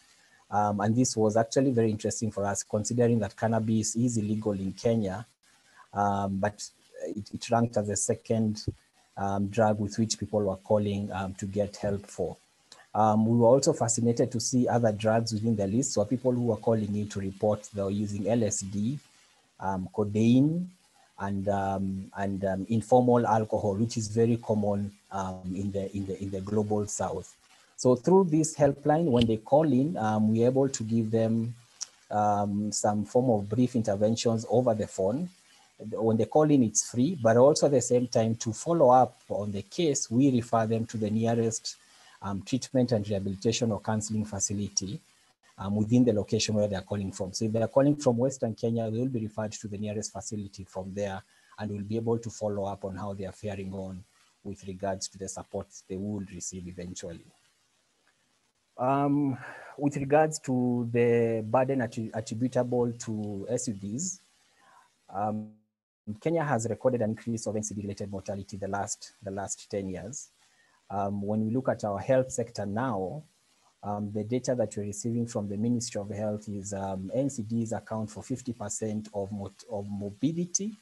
Um, and this was actually very interesting for us, considering that cannabis is illegal in Kenya, um, but it, it, ranked as the second drug with which people were calling to get help for. Um, we were also fascinated to see other drugs within the list. So people who were calling in to report they were using LSD, um, codeine, and and informal alcohol, which is very common in the in the in the global south. So through this helpline, when they call in, um, we're able to give them um, some form of brief interventions over the phone. When they call in, it's free, but also at the same time to follow up on the case, we refer them to the nearest um, treatment and rehabilitation or counseling facility um, within the location where they're calling from. So if they're calling from Western Kenya, they will be referred to the nearest facility from there and we'll be able to follow up on how they are faring on with regards to the support they will receive eventually. Um, with regards to the burden attributable to SUDs, um, Kenya has recorded an increase of NCD-related mortality the last, the last 10 years. Um, when we look at our health sector now, um, the data that we're receiving from the Ministry of Health is um, NCDs account for 50% of, of morbidity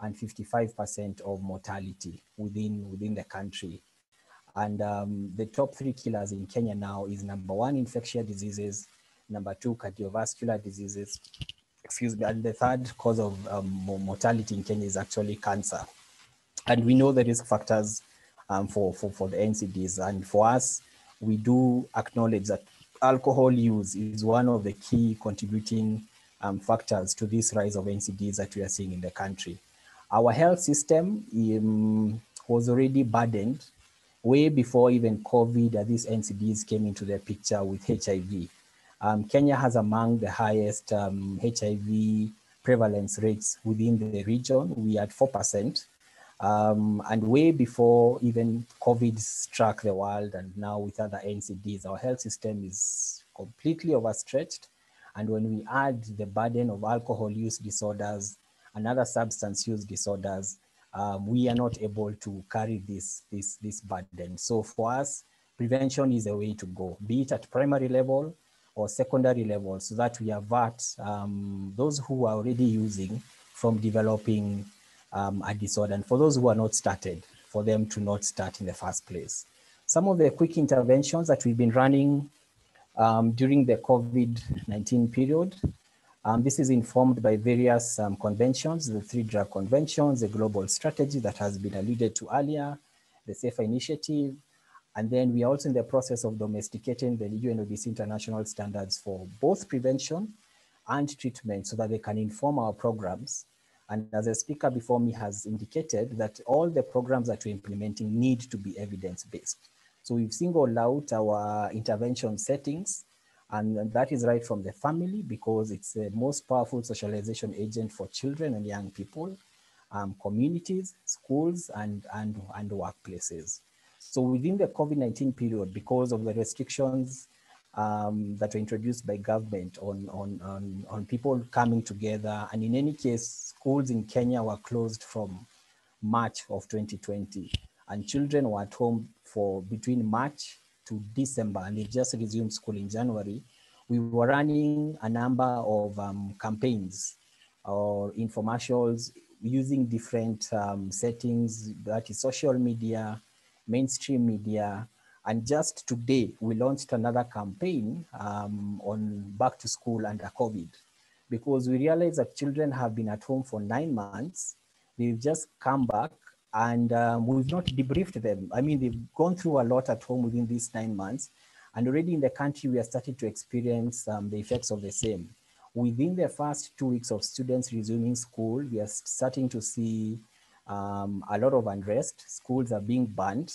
and 55% of mortality within, within the country. And um, the top three killers in Kenya now is number one, infectious diseases, number two, cardiovascular diseases, excuse me, and the third cause of um, mortality in Kenya is actually cancer. And we know the risk factors um, for, for, for the NCDs. And for us, we do acknowledge that alcohol use is one of the key contributing um, factors to this rise of NCDs that we are seeing in the country. Our health system um, was already burdened way before even COVID, uh, these NCDs came into the picture with HIV. Um, Kenya has among the highest um, HIV prevalence rates within the region. We had 4%. Um, and way before even COVID struck the world and now with other NCDs, our health system is completely overstretched. And when we add the burden of alcohol use disorders and other substance use disorders, um, we are not able to carry this, this, this burden. So for us, prevention is a way to go, be it at primary level or secondary level, so that we avert um, those who are already using from developing um, a disorder. And for those who are not started, for them to not start in the first place. Some of the quick interventions that we've been running um, during the COVID-19 period um, this is informed by various um, conventions, the three drug conventions, the global strategy that has been alluded to earlier, the SAFER initiative, and then we are also in the process of domesticating the UNODC international standards for both prevention and treatment so that they can inform our programs. And as a speaker before me has indicated that all the programs that we're implementing need to be evidence-based. So we've singled out our intervention settings and that is right from the family because it's the most powerful socialization agent for children and young people, um, communities, schools, and, and, and workplaces. So within the COVID-19 period, because of the restrictions um, that were introduced by government on, on, on, on people coming together, and in any case, schools in Kenya were closed from March of 2020, and children were at home for between March to December, and they just resumed school in January, we were running a number of um, campaigns or infomercials using different um, settings, that is social media, mainstream media, and just today, we launched another campaign um, on back to school under COVID because we realized that children have been at home for nine months. They've just come back and um, we've not debriefed them. I mean, they've gone through a lot at home within these nine months. And already in the country, we are starting to experience um, the effects of the same. Within the first two weeks of students resuming school, we are starting to see um, a lot of unrest. Schools are being banned.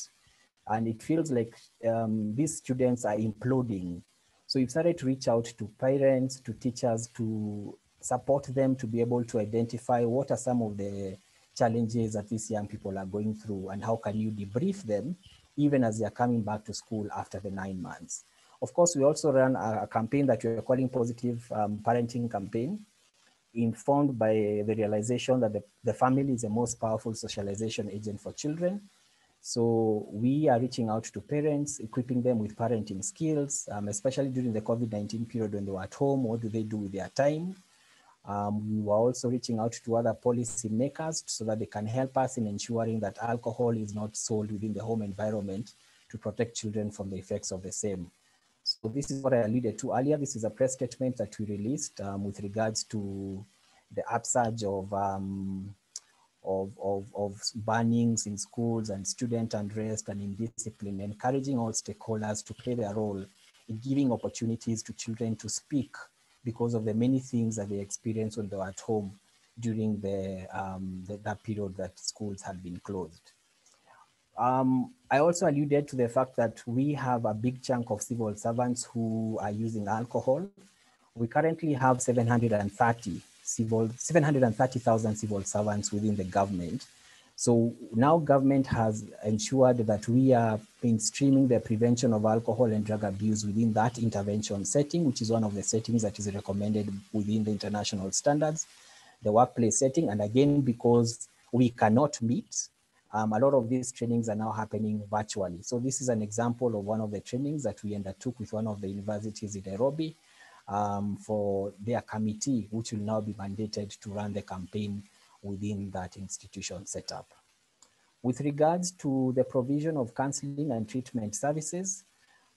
And it feels like um, these students are imploding. So we've started to reach out to parents, to teachers, to support them to be able to identify what are some of the challenges that these young people are going through and how can you debrief them even as they're coming back to school after the nine months. Of course, we also run a, campaign that we're calling Positive um, Parenting Campaign, informed by the realization that the, the family is the most powerful socialization agent for children. So we are reaching out to parents, equipping them with parenting skills, um, especially during the COVID-19 period when they were at home, what do they do with their time? Um, we were also reaching out to other policy makers so that they can help us in ensuring that alcohol is not sold within the home environment to protect children from the effects of the same. So this is what I alluded to earlier. This is a press statement that we released um, with regards to the upsurge of, um, of, of, of bannings in schools and student unrest and indiscipline, encouraging all stakeholders to play their role in giving opportunities to children to speak because of the many things that they experienced when they were at home during the, um, the that period that schools had been closed. Um, I also alluded to the fact that we have a big chunk of civil servants who are using alcohol. We currently have 730 civil, 730,000 civil servants within the government. So now government has ensured that we are mainstreaming the prevention of alcohol and drug abuse within that intervention setting, which is one of the settings that is recommended within the international standards, the workplace setting. And again, because we cannot meet, um, a lot of these trainings are now happening virtually. So this is an example of one of the trainings that we undertook with one of the universities in Nairobi um, for their committee, which will now be mandated to run the campaign within that institution setup. With regards to the provision of counseling and treatment services,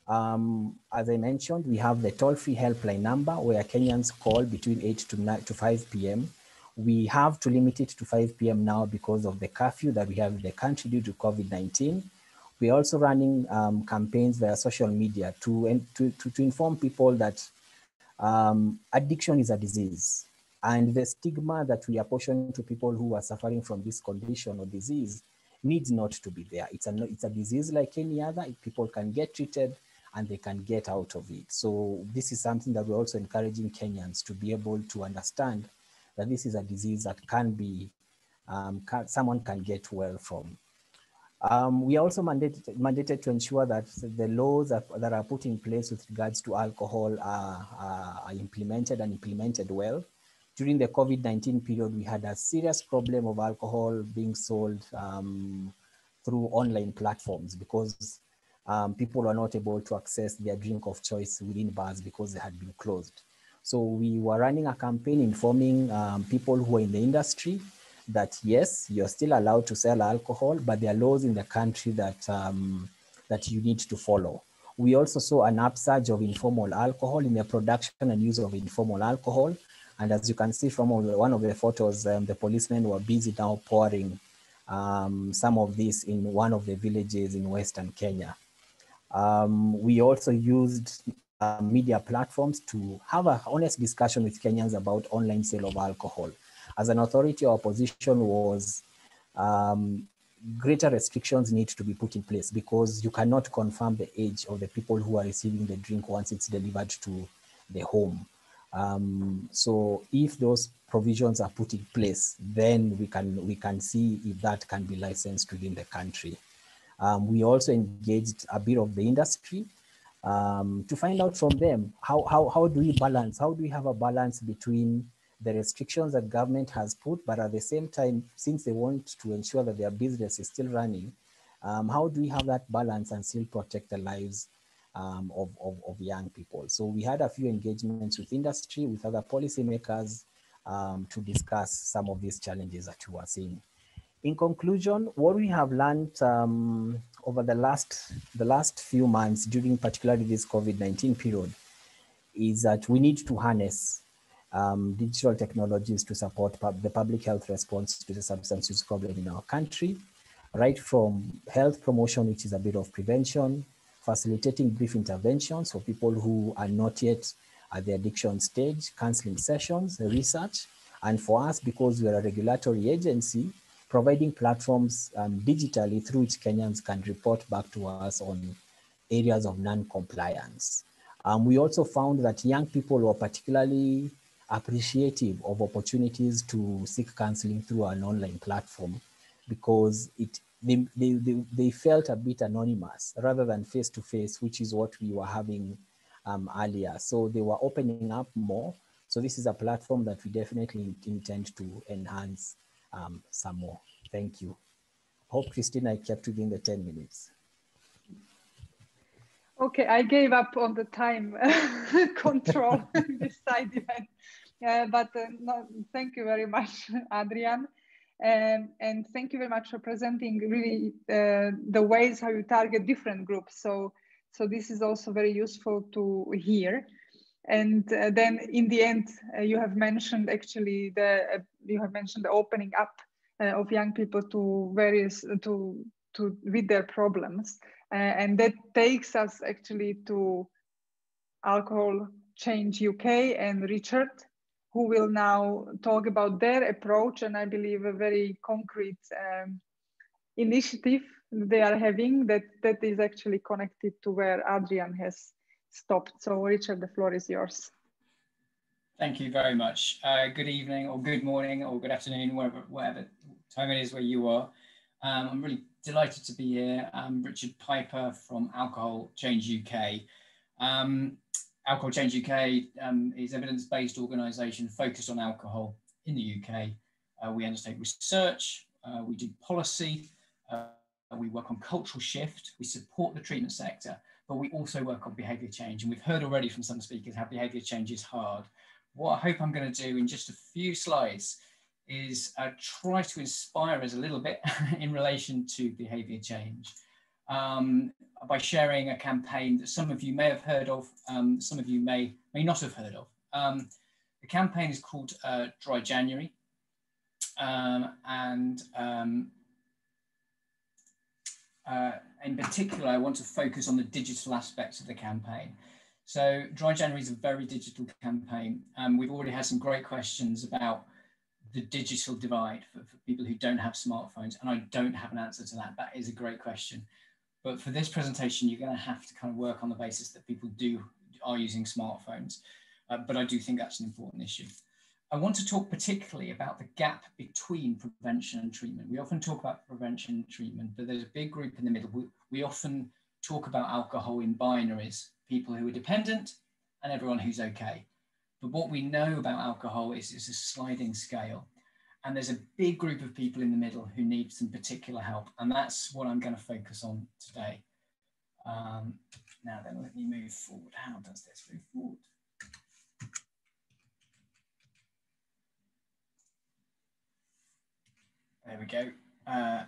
um, as I mentioned, we have the toll-free helpline number where Kenyans call between 8 to, 9, to 5 p.m. We have to limit it to 5 p.m. now because of the curfew that we have in the country due to COVID-19. We're also running um, campaigns via social media to, to, to, to inform people that um, addiction is a disease and the stigma that we apportion to people who are suffering from this condition or disease needs not to be there. It's a, it's a disease like any other. People can get treated and they can get out of it. So this is something that we're also encouraging Kenyans to be able to understand that this is a disease that can be, um, can, someone can get well from. Um, we also mandated, mandated to ensure that the laws that, that are put in place with regards to alcohol are, are implemented and implemented well. During the COVID-19 period, we had a serious problem of alcohol being sold um, through online platforms because um, people were not able to access their drink of choice within bars because they had been closed. So we were running a campaign informing um, people who are in the industry that yes, you're still allowed to sell alcohol, but there are laws in the country that um, that you need to follow. We also saw an upsurge of informal alcohol in the production and use of informal alcohol. And as you can see from one of the photos, um, the policemen were busy now pouring um, some of this in one of the villages in Western Kenya. Um, we also used uh, media platforms to have an honest discussion with Kenyans about online sale of alcohol. As an authority, our position was um, greater restrictions need to be put in place because you cannot confirm the age of the people who are receiving the drink once it's delivered to the home. Um, so if those provisions are put in place, then we can we can see if that can be licensed within the country. Um, we also engaged a bit of the industry um, to find out from them how, how, how do we balance, how do we have a balance between the restrictions that government has put, but at the same time, since they want to ensure that their business is still running, um, how do we have that balance and still protect the lives um, of, of, of, young people? So we had a few engagements with industry, with other policymakers um, to discuss some of these challenges that you are seeing in conclusion, what we have learned um, over the last the last few months, during particularly this COVID-19 period, is that we need to harness um, digital technologies to support pub the public health response to the substance use problem in our country, right from health promotion, which is a bit of prevention, facilitating brief interventions for people who are not yet at the addiction stage, counseling sessions, research, and for us, because we are a regulatory agency, providing platforms um, digitally through which Kenyans can report back to us on areas of non-compliance. Um, we also found that young people were particularly appreciative of opportunities to seek counseling through an online platform because it they, they, they, they felt a bit anonymous rather than face-to-face, which is what we were having um, earlier. So they were opening up more. So this is a platform that we definitely intend to enhance um, some more. Thank you. Hope Kristina I kept within the 10 minutes. Okay, I gave up on the time control this side event. Uh, but uh, no, thank you very much, Adrian. Um, and thank you very much for presenting really uh, the ways how you target different groups. So, so this is also very useful to hear. And uh, then in the end, uh, you have mentioned actually the uh, you have mentioned the opening up of young people to various to to with their problems, and that takes us actually to alcohol change UK and Richard, who will now talk about their approach and I believe a very concrete um, initiative they are having that that is actually connected to where Adrian has stopped. So Richard, the floor is yours. Thank you very much. Uh, good evening or good morning or good afternoon, wherever, whatever time it is where you are. Um, I'm really delighted to be here. I'm Richard Piper from Alcohol Change UK. Um, alcohol Change UK um, is evidence-based organisation focused on alcohol in the UK. Uh, we undertake research, uh, we do policy, uh, we work on cultural shift, we support the treatment sector, but we also work on behaviour change. And we've heard already from some speakers how behaviour change is hard. What I hope I'm going to do in just a few slides is uh, try to inspire us a little bit in relation to behaviour change um, by sharing a campaign that some of you may have heard of, um, some of you may, may not have heard of. Um, the campaign is called uh, Dry January. Um, and um, uh, in particular, I want to focus on the digital aspects of the campaign. So Dry January is a very digital campaign. Um, we've already had some great questions about the digital divide for, for, people who don't have smartphones, and I don't have an answer to that. That is a great question. But for this presentation, you're going to have to kind of work on the basis that people do are using smartphones. Uh, but I do think that's an important issue. I want to talk particularly about the gap between prevention and treatment. We often talk about prevention and treatment, but there's a big group in the middle. We, we often talk about alcohol in binaries, people who are dependent and everyone who's okay. But what we know about alcohol is it's a sliding scale. And there's a big group of people in the middle who need some particular help. And that's what I'm going to focus on today. Um, now then, let me move forward. How does this move forward? There we go. Uh,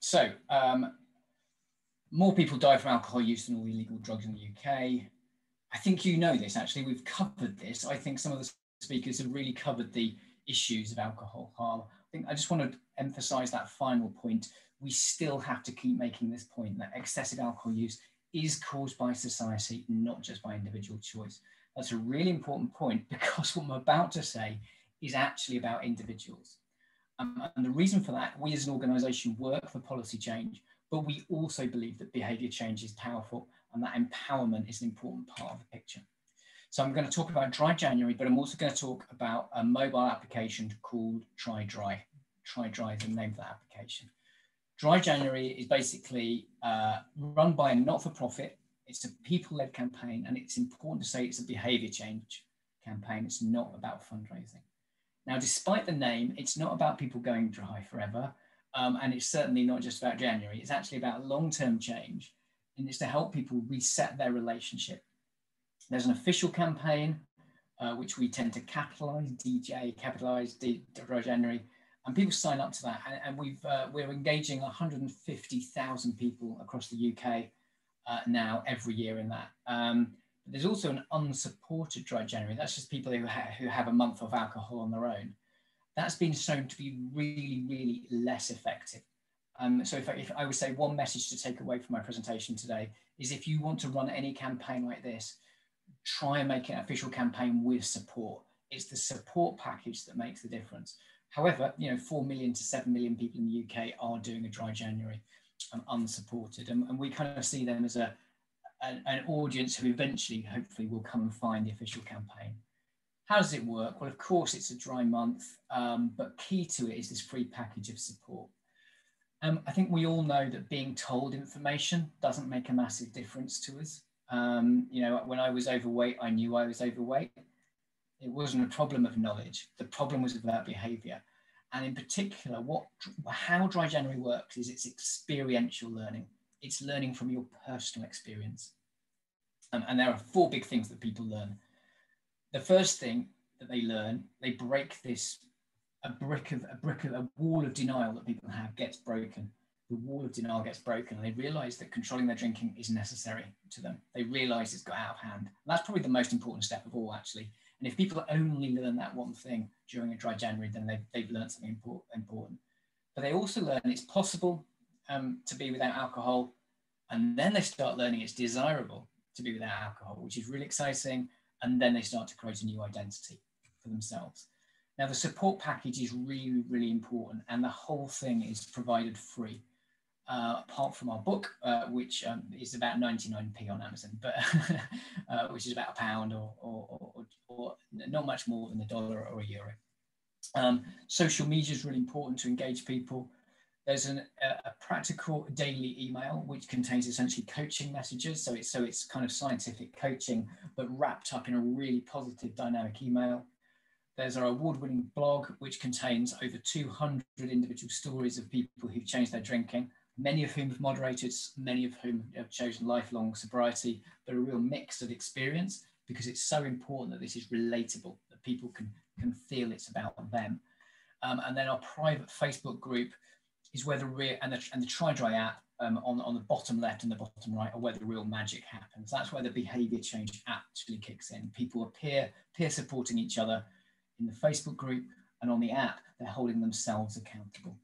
so, um, more people die from alcohol use than all illegal drugs in the UK. I think you know this actually. We've covered this. I think some of the speakers have really covered the issues of alcohol harm. I think I just want to emphasize that final point. We still have to keep making this point that excessive alcohol use is caused by society, not just by individual choice. That's a really important point because what I'm about to say is actually about individuals. Um, and the reason for that, we as an organization work for policy change, but we also believe that behavior change is powerful and that empowerment is an important part of the picture. So I'm going to talk about Dry January, but I'm also going to talk about a mobile application called Try Dry. Try Dry is the name of that application. Dry January is basically uh, run by a not-for-profit. It's a people-led campaign, and it's important to say it's a behavior change campaign. It's not about fundraising. Now, despite the name, it's not about people going dry forever. Um, and it's certainly not just about January. It's actually about long-term change and it's to help people reset their relationship. There's an official campaign, uh, which we tend to capitalize, DJ, capitalize, D, January, and people sign up to that. And, and we've, uh, we're engaging 150,000 people across the UK uh, now every year in that. Um, there's also an unsupported dry January. That's just people who, ha who have a month of alcohol on their own. That's been shown to be really, really less effective. Um, so if I, if I would say one message to take away from my presentation today is if you want to run any campaign like this, try and make an official campaign with support. It's the support package that makes the difference. However, you know, 4 million to 7 million people in the UK are doing a dry January um, unsupported. And, and we kind of see them as a, an, an audience who eventually, hopefully, will come and find the official campaign. How does it work? Well, of course, it's a dry month, um, but key to it is this free package of support. Um, I think we all know that being told information doesn't make a massive difference to us. Um, you know, when I was overweight, I knew I was overweight. It wasn't a problem of knowledge. The problem was about behavior. And in particular, what how Dry January works is it's experiential learning. It's learning from your personal experience. Um, and there are four big things that people learn. The first thing that they learn, they break this a brick of a brick of a wall of denial that people have gets broken. The wall of denial gets broken, and they realise that controlling their drinking is necessary to them. They realise it's got out of hand. And that's probably the most important step of all, actually. And if people only learn that one thing during a dry January, then they've, they've learned something important. But they also learn it's possible um, to be without alcohol, and then they start learning it's desirable to be without alcohol, which is really exciting. And then they start to create a new identity for themselves. Now, the support package is really, really important, and the whole thing is provided free. Uh, apart from our book, uh, which um, is about 99p on Amazon, but uh, which is about a pound or, or, or, or, not much more than a dollar or a euro. Um, social media is really important to engage people. There's an, a, a, practical daily email which contains essentially coaching messages. So it's so it's kind of scientific coaching, but wrapped up in a really positive, dynamic email. There's our award-winning blog, which contains over 200 individual stories of people who've changed their drinking, many of whom have moderated, many of whom have chosen lifelong sobriety, but a real mix of experience because it's so important that this is relatable, that people can, can feel it's about them. Um, and then our private Facebook group is where the real, and the, and the Try Dry app um, on, on the bottom left and the bottom right are where the real magic happens. That's where the behavior change actually kicks in. People are peer, peer supporting each other in the Facebook group and on the app, they're holding themselves accountable.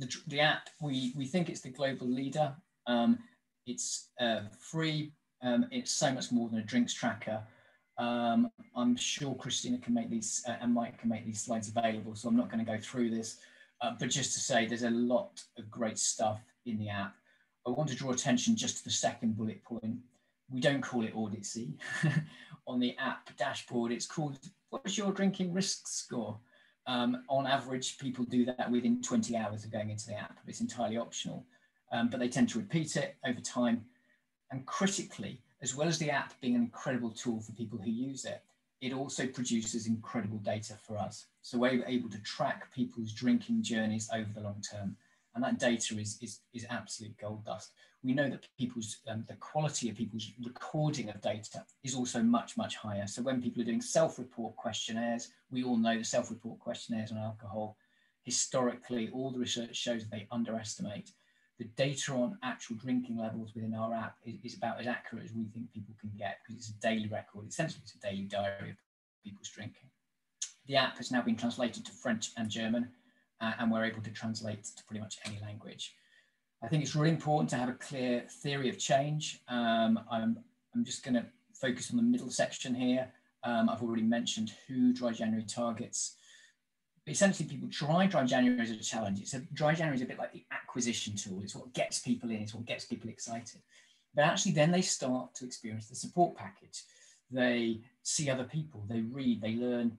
The, the app, we, we think it's the global leader. Um, it's uh, free. Um, it's so much more than a drinks tracker. Um, I'm sure Kristina can make these uh, and Mike can make these slides available. So I'm not going to go through this, uh, but just to say there's a lot of great stuff in the app. I want to draw attention just to the second bullet point. We don't call it Audit C. On the app dashboard, it's called what's your drinking risk score? Um, on average, people do that within 20 hours of going into the app. It's entirely optional, um, but they tend to repeat it over time. And critically, as well as the app being an incredible tool for people who use it, it also produces incredible data for us. So we're able to track people's drinking journeys over the long term. And that data is, is, is absolute gold dust. We know that people's um, the quality of people's recording of data is also much, much higher. So when people are doing self-report questionnaires, we all know the self-report questionnaires on alcohol, historically, all the research shows that they underestimate the data on actual drinking levels within our app is, is, about as accurate as we think people can get because it's a daily record. Essentially, it's a daily diary of people's drinking. The app has now been translated to French and German, uh, and we're able to translate to pretty much any language. I think it's really important to have a clear theory of change. Um, I'm, I'm just going to focus on the middle section here. Um, I've already mentioned who Dry January targets essentially people try dry January as a challenge. It's a dry January is a bit like the acquisition tool. It's what gets people in. It's what gets people excited. But actually, then they start to experience the support package. They see other people. They read. They learn.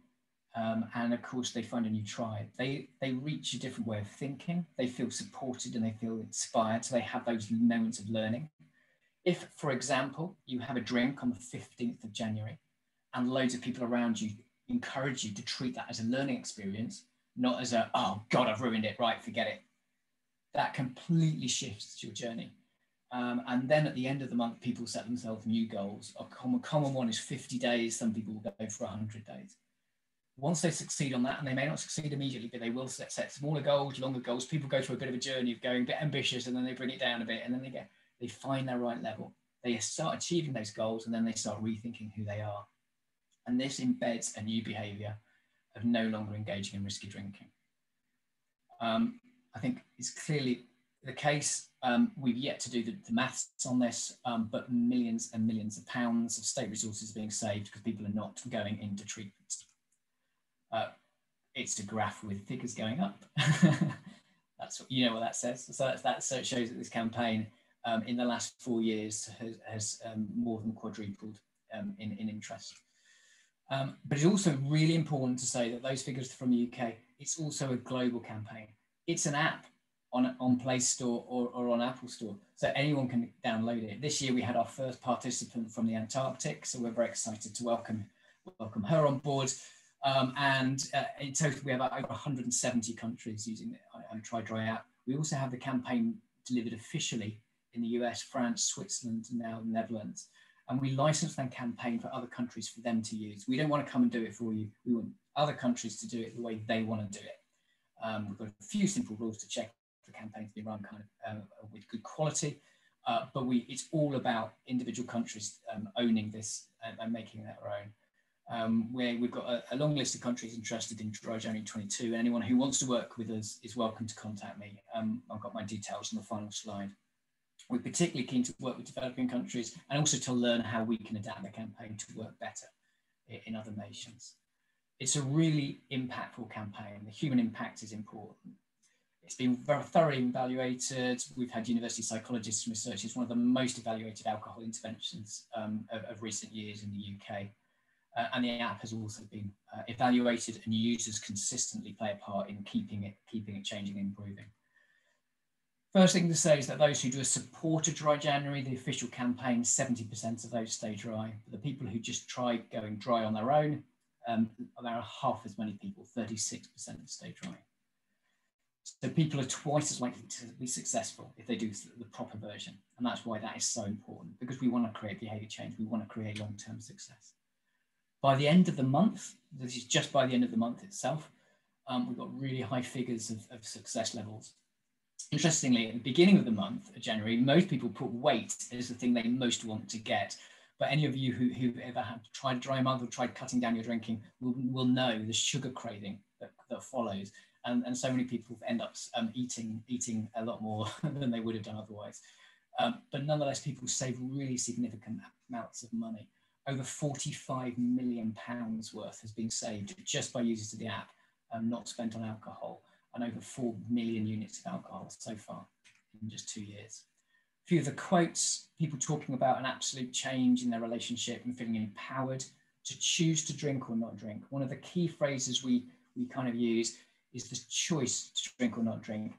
Um, and of course, they find a new tribe. They they reach a different way of thinking. They feel supported and they feel inspired. So they have those moments of learning. If, for example, you have a drink on the 15th of January and loads of people around you encourage you to treat that as a learning experience, not as a, oh God, I've ruined it, right, forget it. That completely shifts your journey. Um, and then at the end of the month, people set themselves new goals. A common, common one is 50 days. Some people will go for 100 days. Once they succeed on that, and they may not succeed immediately, but they will set, set smaller goals, longer goals. People go through a bit of a journey of going a bit ambitious, and then they bring it down a bit, and then they get they find their right level. They start achieving those goals, and then they start rethinking who they are. And this embeds a new behavior of no longer engaging in risky drinking. Um, I think it's clearly the case. Um, we've yet to do the, the maths on this, um, but millions and millions of pounds of state resources are being saved because people are not going into treatment. Uh, it's a graph with figures going up. that's what, you know what that says. So that's, that so it shows that this campaign um, in the last four years has, has um, more than quadrupled um, in, in interest. Um, but it's also really important to say that those figures from the UK, it's also a global campaign. It's an app on, on Play Store or, or on Apple Store. So anyone can download it. This year we had our first participant from the Antarctic. So we're very excited to welcome, welcome her on board. Um, and uh, in total, we have over 170 countries using the um, Try Dry app. We also have the campaign delivered officially in the US, France, Switzerland, and now the Netherlands and we license that campaign for other countries for them to use. We don't want to come and do it for you. We want other countries to do it the way they want to do it. Um, we've got a few simple rules to check the campaign to be run kind of uh, with good quality, uh, but we it's all about individual countries um, owning this and, and, making that their own. Um, where we've got a, a, long list of countries interested in Dry January 22, and anyone who wants to work with us is welcome to contact me. Um, I've got my details on the final slide. We're particularly keen to work with developing countries and also to learn how we can adapt the campaign to work better in other nations. It's a really impactful campaign. The human impact is important. It's been very thoroughly evaluated. We've had university psychologists and researchers, one of the most evaluated alcohol interventions um, of, of, recent years in the UK. Uh, and the app has also been uh, evaluated and users consistently play a part in keeping it, keeping it changing and improving. First thing to say is that those who do a supported dry January, the official campaign, 70% of those stay dry. But the people who just try going dry on their own, um, there are half as many people, 36% stay dry. So people are twice as likely to be successful if they do the proper version. And that's why that is so important because we want to create behavior change. We want to create long-term success. By the end of the month, this is just by the end of the month itself, um, we've got really high figures of, of success levels Interestingly, at the beginning of the month, January, most people put weight as the thing they most want to get. But any of you who, who've ever had tried dry month or tried cutting down your drinking will, will know the sugar craving that, that follows. And, and so many people end up um, eating, eating a lot more than they would have done otherwise. Um, but nonetheless, people save really significant amounts of money. Over 45 million pounds worth has been saved just by users of the app, um, not spent on alcohol and over 4 million units of alcohol so far in just two years. A few of the quotes, people talking about an absolute change in their relationship and feeling empowered to choose to drink or not drink. One of the key phrases we, we kind of use is the choice to drink or not drink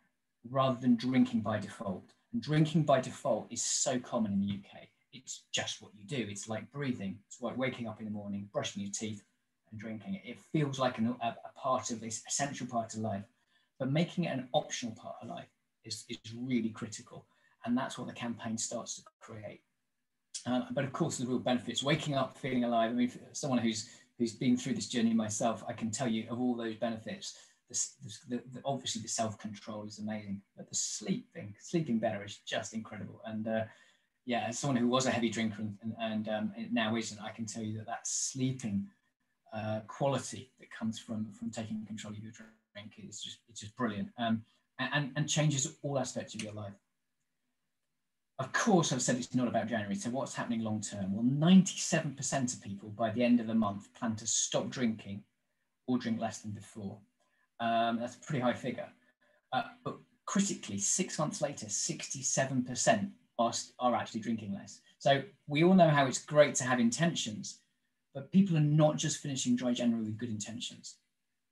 rather than drinking by default. And drinking by default is so common in the UK. It's just what you do. It's like breathing. It's like waking up in the morning, brushing your teeth, and drinking it. Feels like an, a, a part of this essential part of life. But making it an optional part of life is, is really critical. And that's what the campaign starts to create. Um, but of course, the real benefits, waking up, feeling alive. I mean, someone who's who's been through this journey myself, I can tell you of all those benefits, the, the, the, obviously the self-control is amazing, but the sleeping, sleeping better is just incredible. And uh, yeah, as someone who was a heavy drinker and, and, um, now isn't, I can tell you that that sleeping uh, quality that comes from from taking control of your drink is just it's just brilliant um, and, and changes all aspects of your life. Of course, I've said it's not about January. So what's happening long term? Well, 97% of people by the end of the month plan to stop drinking or drink less than before. Um, that's a pretty high figure. Uh, but critically, six months later, 67% are, are actually drinking less. So we all know how it's great to have intentions, but people are not just finishing dry January with good intentions.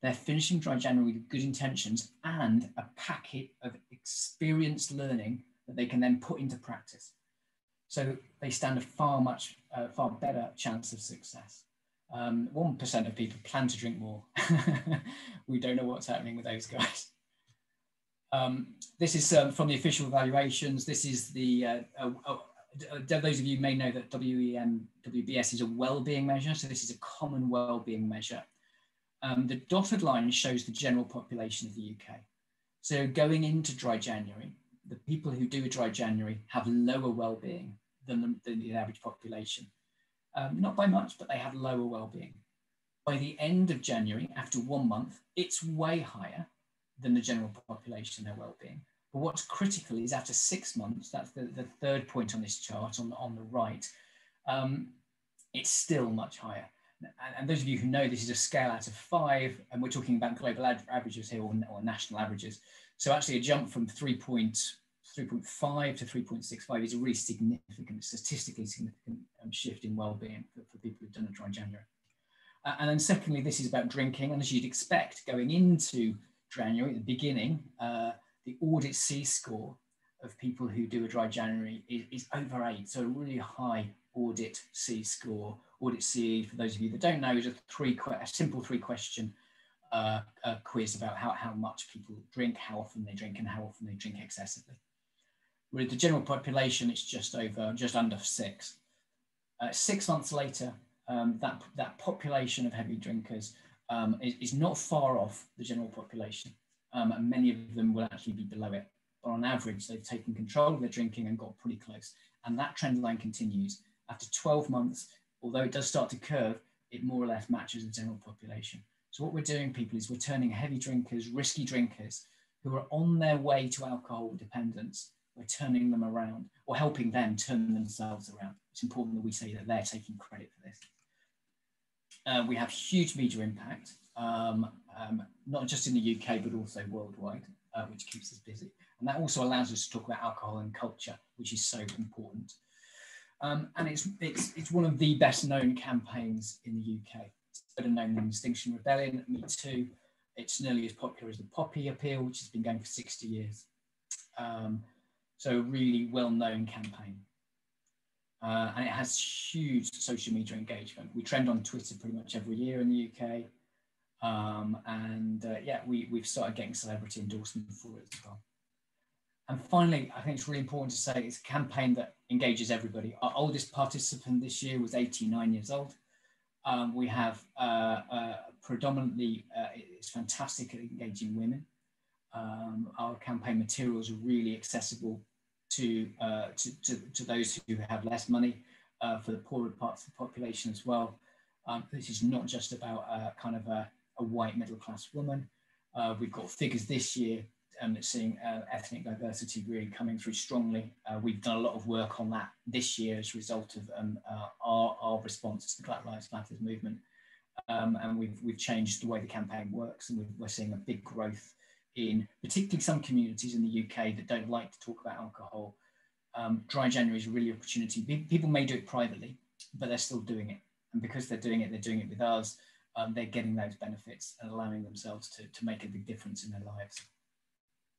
They're finishing dry January with good intentions and a packet of experienced learning that they can then put into practice. So they stand a far much, uh, far better chance of success. Um, 1% of people plan to drink more. we don't know what's happening with those guys. Um, this is um, from the official evaluations. This is the, uh, uh, uh, those of you may know that WEM, WBS is a well-being measure. So this is a common well-being measure. Um, the dotted line shows the general population of the UK. So going into dry January, the people who do dry January have lower well-being than the, than the average population. Um, not by much, but they have lower well-being. By the end of January, after one month, it's way higher than the general population, their well-being. But what's critical is after six months, that's the, the third point on this chart on, on the right, um, it's still much higher. And, and, those of you who know this is a scale out of five, and we're talking about global averages here or, or national averages. So actually a jump from 3.3.5 to 3.65 is a really significant, statistically significant um, shift in well-being for, for, people who've done a dry January. Uh, and then secondly, this is about drinking. And as you'd expect, going into January, the beginning, uh, the audit C score of people who do a dry January is, is over eight. So a really high audit C score. Audit C, for those of you that don't know, is a three, a simple three question uh, a quiz about how, how much people drink, how often they drink, and how often they drink excessively. With the general population, it's just over, just under six. Uh, six months later, um, that, that population of heavy drinkers um, is, is, not far off the general population, um, and many of them will actually be below it. But on average, they've taken control of their drinking and got pretty close. And that trend line continues. After 12 months, although it does start to curve, it more or less matches the general population. So what we're doing, people, is we're turning heavy drinkers, risky drinkers, who are on their way to alcohol dependence, we're turning them around or helping them turn themselves around. It's important that we say that they're taking credit for this. Uh, we have huge media impact, um, um, not just in the UK, but also worldwide, uh, which keeps us busy. And that also allows us to talk about alcohol and culture, which is so important. Um, and it's, it's, it's one of the best known campaigns in the UK It's better known than Extinction Rebellion, Me Too. It's nearly as popular as the Poppy Appeal, which has been going for 60 years. Um, so a really well-known campaign. Uh, and it has huge social media engagement. We trend on Twitter pretty much every year in the UK. Um, and uh, yeah, we, we've started getting celebrity endorsement for it as well. And finally, I think it's really important to say it's a campaign that engages everybody. Our oldest participant this year was 89 years old. Um, we have uh, uh, predominantly, uh, it's fantastic at engaging women. Um, our campaign materials are really accessible to, uh, to, to, to, those who have less money, uh, for the poorer parts of the population as well. Um, this is not just about kind of a, a, white middle class woman. Uh, we've got figures this year um, seeing uh, ethnic diversity really coming through strongly. Uh, we've done a lot of work on that this year as a result of um, our, our response to the Black Lives Matter movement. Um, and we've, we've changed the way the campaign works and we are seeing a big growth in particularly some communities in the UK that don't like to talk about alcohol. Um, Dry January is really opportunity. People may do it privately, but they're still doing it. And because they're doing it, they're doing it with us. Um, they're getting those benefits and allowing themselves to, to make a big difference in their lives.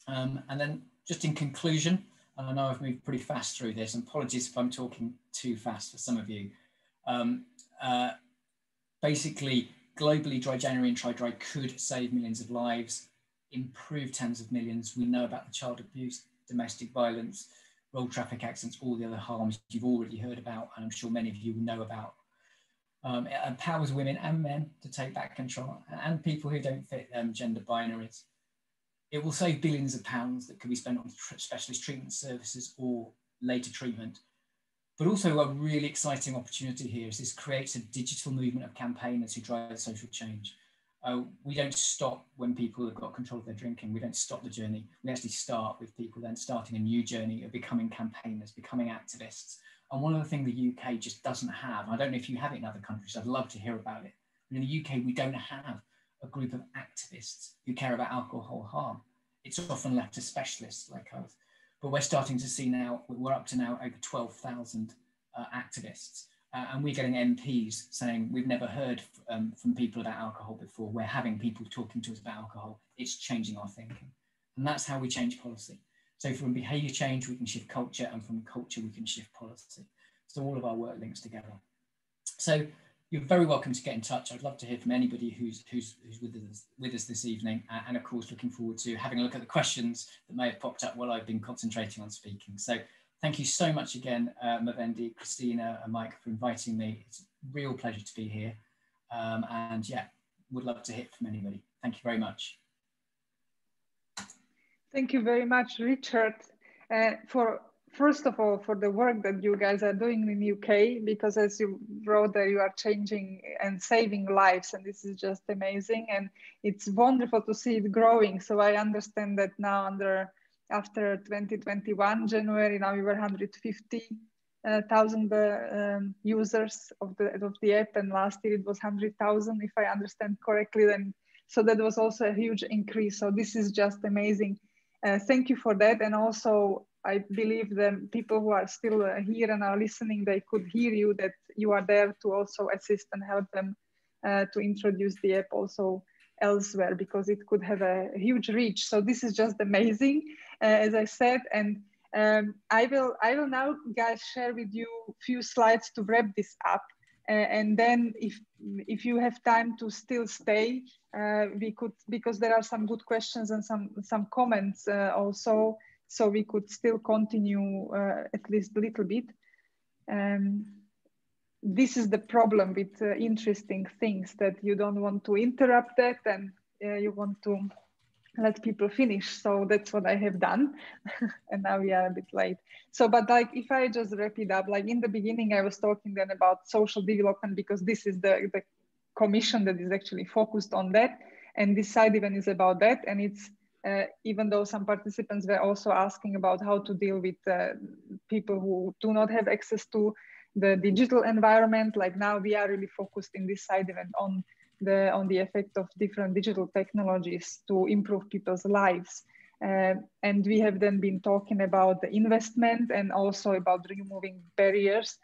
Um, and then just in conclusion, and I know I've moved pretty fast through this, and apologies if I'm talking too fast for some of you. Um, uh, basically, globally, dry January and try dry could save millions of lives, improve tens of millions. We know about the child abuse, domestic violence, road traffic accidents, all the other harms you've already heard about, and I'm sure many of you know about. Um, it empowers women and men to take back control and people who don't fit um, gender binaries. It will save billions of pounds that could be spent on specialist treatment services or later treatment. But also a really exciting opportunity here is this creates a digital movement of campaigners who drive social change. Uh, we don't stop when people have got control of their drinking. We don't stop the journey. We actually start with people then starting a new journey of becoming campaigners, becoming activists. And one of the things the UK just doesn't have, I don't know if you have it in other countries, I'd love to hear about it. But in the UK, we don't have a group of activists who care about alcohol harm. It's often left to specialists like us. But we're starting to see now, we're up to now over 12,000 uh, activists uh, and we're getting MPs saying we've never heard um, from people about alcohol before. We're having people talking to us about alcohol. It's changing our thinking. And that's how we change policy. So from behavior change, we can shift culture, and from culture, we can shift policy. So all of our work links together. So you're very welcome to get in touch. I'd love to hear from anybody who's, who's, who's with, us, with us this evening. Uh, and of course, looking forward to having a look at the questions that may have popped up while I've been concentrating on speaking. So Thank you so much again, uh, Movendi, Kristina and Mike for inviting me. It's a real pleasure to be here. Um, and yeah, would love to hear from anybody. Thank you very much. Thank you very much, Richard, uh, for first of all for the work that you guys are doing in the UK because as you wrote there you are changing and saving lives and this is just amazing and it's wonderful to see it growing so I understand that now under after 2021 January, now we were 150,000 uh, um, users of the of the app, and last year it was 100,000, if I understand correctly. Then so that was also a huge increase. So this is just amazing. Uh, thank you for that, and also I believe the people who are still uh, here and are listening, they could hear you that you are there to also assist and help them uh, to introduce the app also elsewhere because it could have a huge reach. So this is just amazing, as I said. And um, I will I will now, guys, share with you a few slides to wrap this up. Uh, and then if if you have time to still stay, uh, we could because there are some good questions and some some comments uh, also, so we could still continue uh, at least a little bit. Um, this is the problem with uh, interesting things that you don't want to interrupt that and uh, you want to let people finish. So that's what i have done. And now we are a bit late. So but like if i just wrap it up like in the beginning i was talking then about social development because this is the, the commission that is actually focused on that. And this side event is about that. And it's uh, even though some participants were also asking about how to deal with uh, people who do not have access to the digital environment. Like now we are really focused in this side event on the, on the effect of different digital technologies to improve people's lives. Uh, and we have then been talking about the investment and also about removing barriers.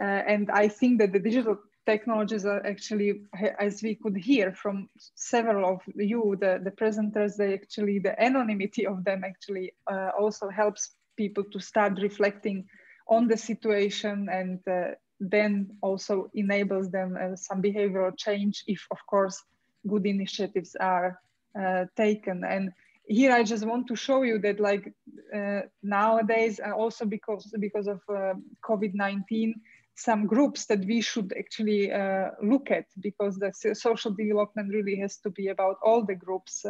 Uh, and I think that the digital technologies are actually, as we could hear from several of you, the, the presenters, they actually, the anonymity of them actually uh, also helps people to start reflecting on the situation and uh, then also enables them uh, some behavioral change if of course good initiatives are uh, taken and here i just want to show you that like uh, nowadays and also because because of uh, covid-19 some groups that we should actually uh, look at because the social development really has to be about all the groups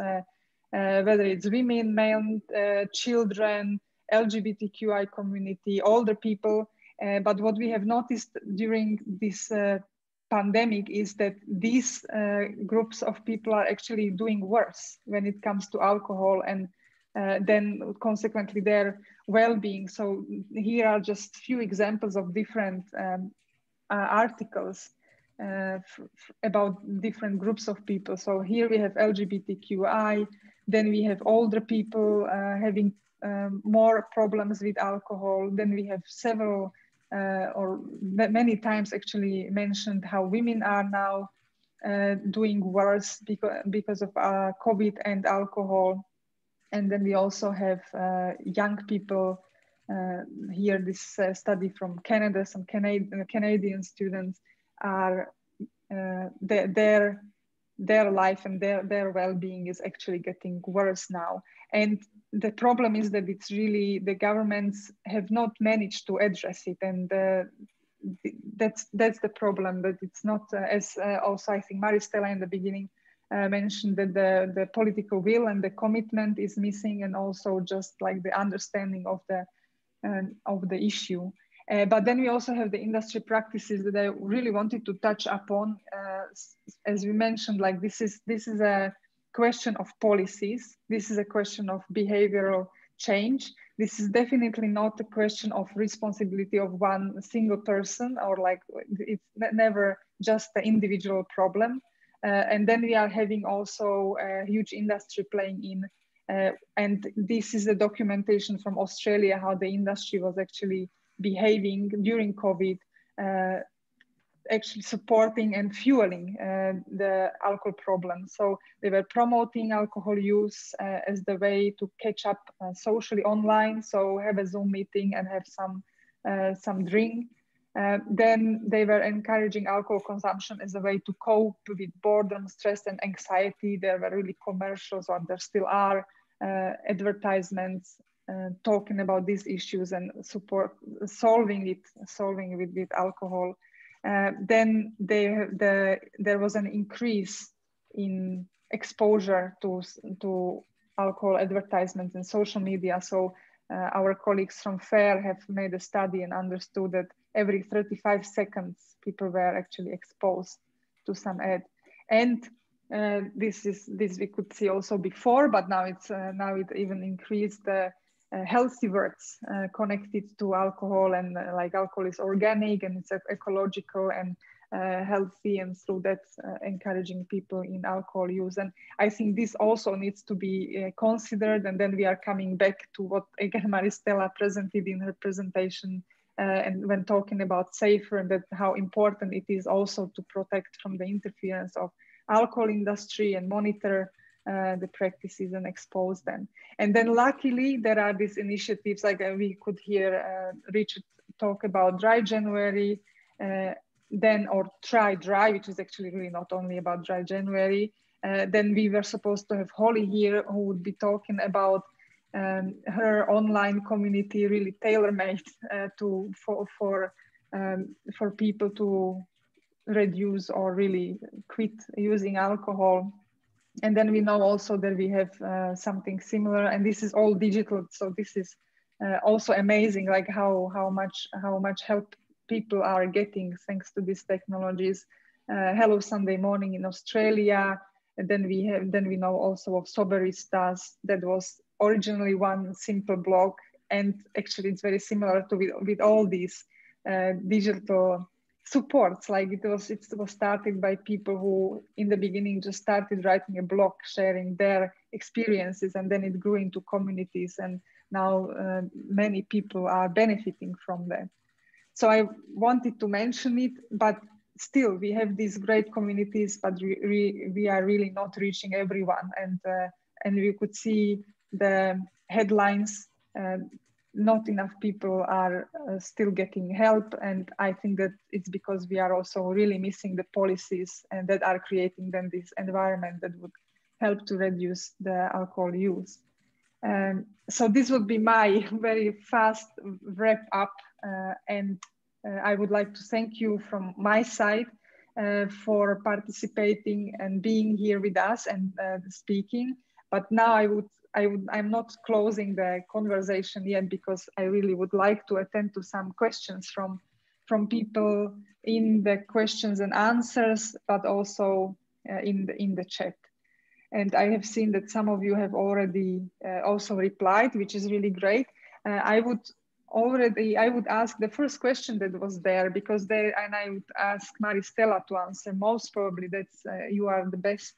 whether it's women men children LGBTQI community, older people. Uh, but what we have noticed during this uh, pandemic is that these uh, groups of people are actually doing worse when it comes to alcohol and uh, then consequently their well-being. So here are just few examples of different um, uh, articles about different groups of people. So here we have LGBTQI, then we have older people having um, more problems with alcohol. Then we have several uh, or many times actually mentioned how women are now uh, doing worse because, because of uh, COVID and alcohol. And then we also have uh, young people uh, here, this uh, study from Canada, some Canadian, Canadian students are, their, their, life and their, their well-being is actually getting worse now. And the problem is that it's really, the governments have not managed to address it. And that's that's the problem that it's not uh, as uh, also I think Maristela in the beginning uh, mentioned that the the political will and the commitment is missing and also just like the understanding of the um, of the issue. Uh, but then we also have the industry practices that I really wanted to touch upon. Uh, as we mentioned, like this is this is a question of policies. This is a question of behavioral change this is definitely not a question of responsibility of one single person or like it's never just the individual problem uh, and then we are having also a huge industry playing in uh, and this is the documentation from australia how the industry was actually behaving during covid uh, actually supporting and fueling uh, the alcohol problem. So they were promoting alcohol use uh, as the way to catch up uh, socially online. So have a Zoom meeting and have some uh, some drink. Uh, then they were encouraging alcohol consumption as a way to cope with boredom, stress, and anxiety. There were really commercials, or there still are uh, talking about these issues and support solving it, solving it with, with alcohol. Uh, then they, the, there was an increase in exposure to, to alcohol advertisements in social media. So uh, our colleagues from FARE have made a study and understood that every 35 seconds, people were actually exposed to some ad. And uh, this is this we could see also before, but now it's uh, now it even increased the uh, healthy words uh, connected to alcohol and uh, like alcohol is organic and it's ecological and healthy and through that encouraging people in alcohol use. And i think this also needs to be considered and then we are coming back to what again Maristela presented in her presentation uh, and when talking about safer and that how important it is also to protect from the interference of alcohol industry and monitor uh, the practices and expose them. And then luckily there are these initiatives like uh, we could hear uh, Richard talk about dry January, uh, then or try dry, which is actually really not only about dry January. Uh, then we were supposed to have Holly here who would be talking about um, her online community really tailor-made to for for um, for people to reduce or really quit using alcohol and then we know also that we have uh, something similar and this is all digital so this is uh, also amazing like how how much how much help people are getting thanks to these technologies. Uh, hello sunday morning in australia and then we have then we know also of soberistas that was originally one simple blog and actually it's very similar to with, with all these uh, digital supports like it was it was started by people who in the beginning just started writing a blog sharing their experiences and then it grew into communities and now uh, many people are benefiting from that. So i wanted to mention it but still we have these great communities but we, we, are really not reaching everyone. And uh, and we could see the headlines uh, not enough people are uh, still getting help. And i think that it's because we are also really missing the policies and that are creating then this environment that would help to reduce the alcohol use. Um, so this would be my very fast wrap up uh, and uh, i would like to thank you from my side uh, for participating and being here with us and uh, speaking. But now i would I would, I'm not closing the conversation yet because I really would like to attend to some questions from, from people in the questions and answers, but also uh, in, the, in the chat. And I have seen that some of you have already uh, also replied, which is really great. Uh, I would already, I would ask the first question that was there because there, and I would ask Maristela to answer most probably that's, uh, you are the best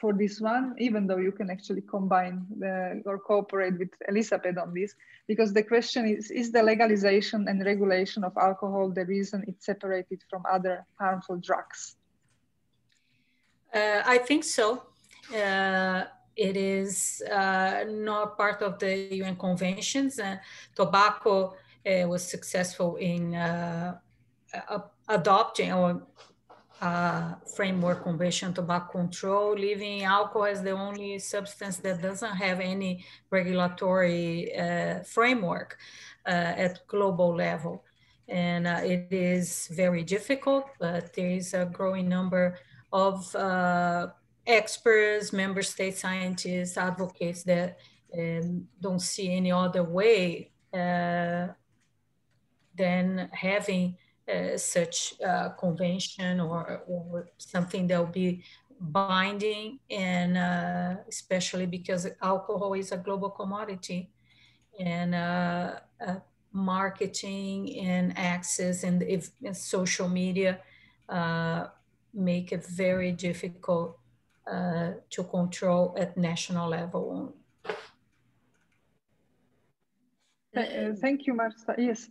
for this one, even though you can actually combine the, or cooperate with Elizabeth on this, because the question is, is the legalization and regulation of alcohol the reason it's separated from other harmful drugs? Uh, I think so. Uh, it is uh, not part of the UN conventions. Uh, tobacco uh, was successful in uh, adopting or framework convention tobacco control, leaving alcohol as the only substance that doesn't have any regulatory uh, framework uh, at global level. And uh, it is very difficult, but there is a growing number of uh, experts, member state scientists, advocates that um, don't see any other way uh, than having uh, such a convention or, or something that will be binding and uh, especially because alcohol is a global commodity and uh, uh marketing and access and if and social media uh, make it very difficult uh, to control at national level thank you marta yes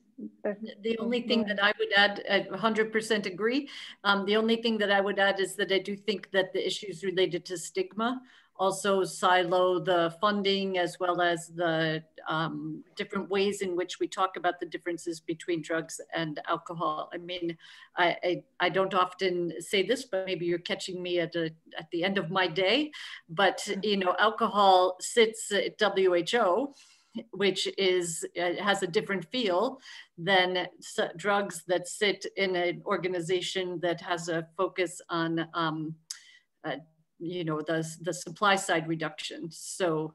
the only thing that I would add, I 100% agree. Um, the only thing that I would add is that I do think that the issues related to stigma also silo the funding as well as the um, different ways in which we talk about the differences between drugs and alcohol. I mean, I, I, I don't often say this, but maybe you're catching me at, a, at the end of my day. But, you know, alcohol sits at WHO which is uh, has a different feel than drugs that sit in an organization that has a focus on um, uh, you know the, the supply side reduction. So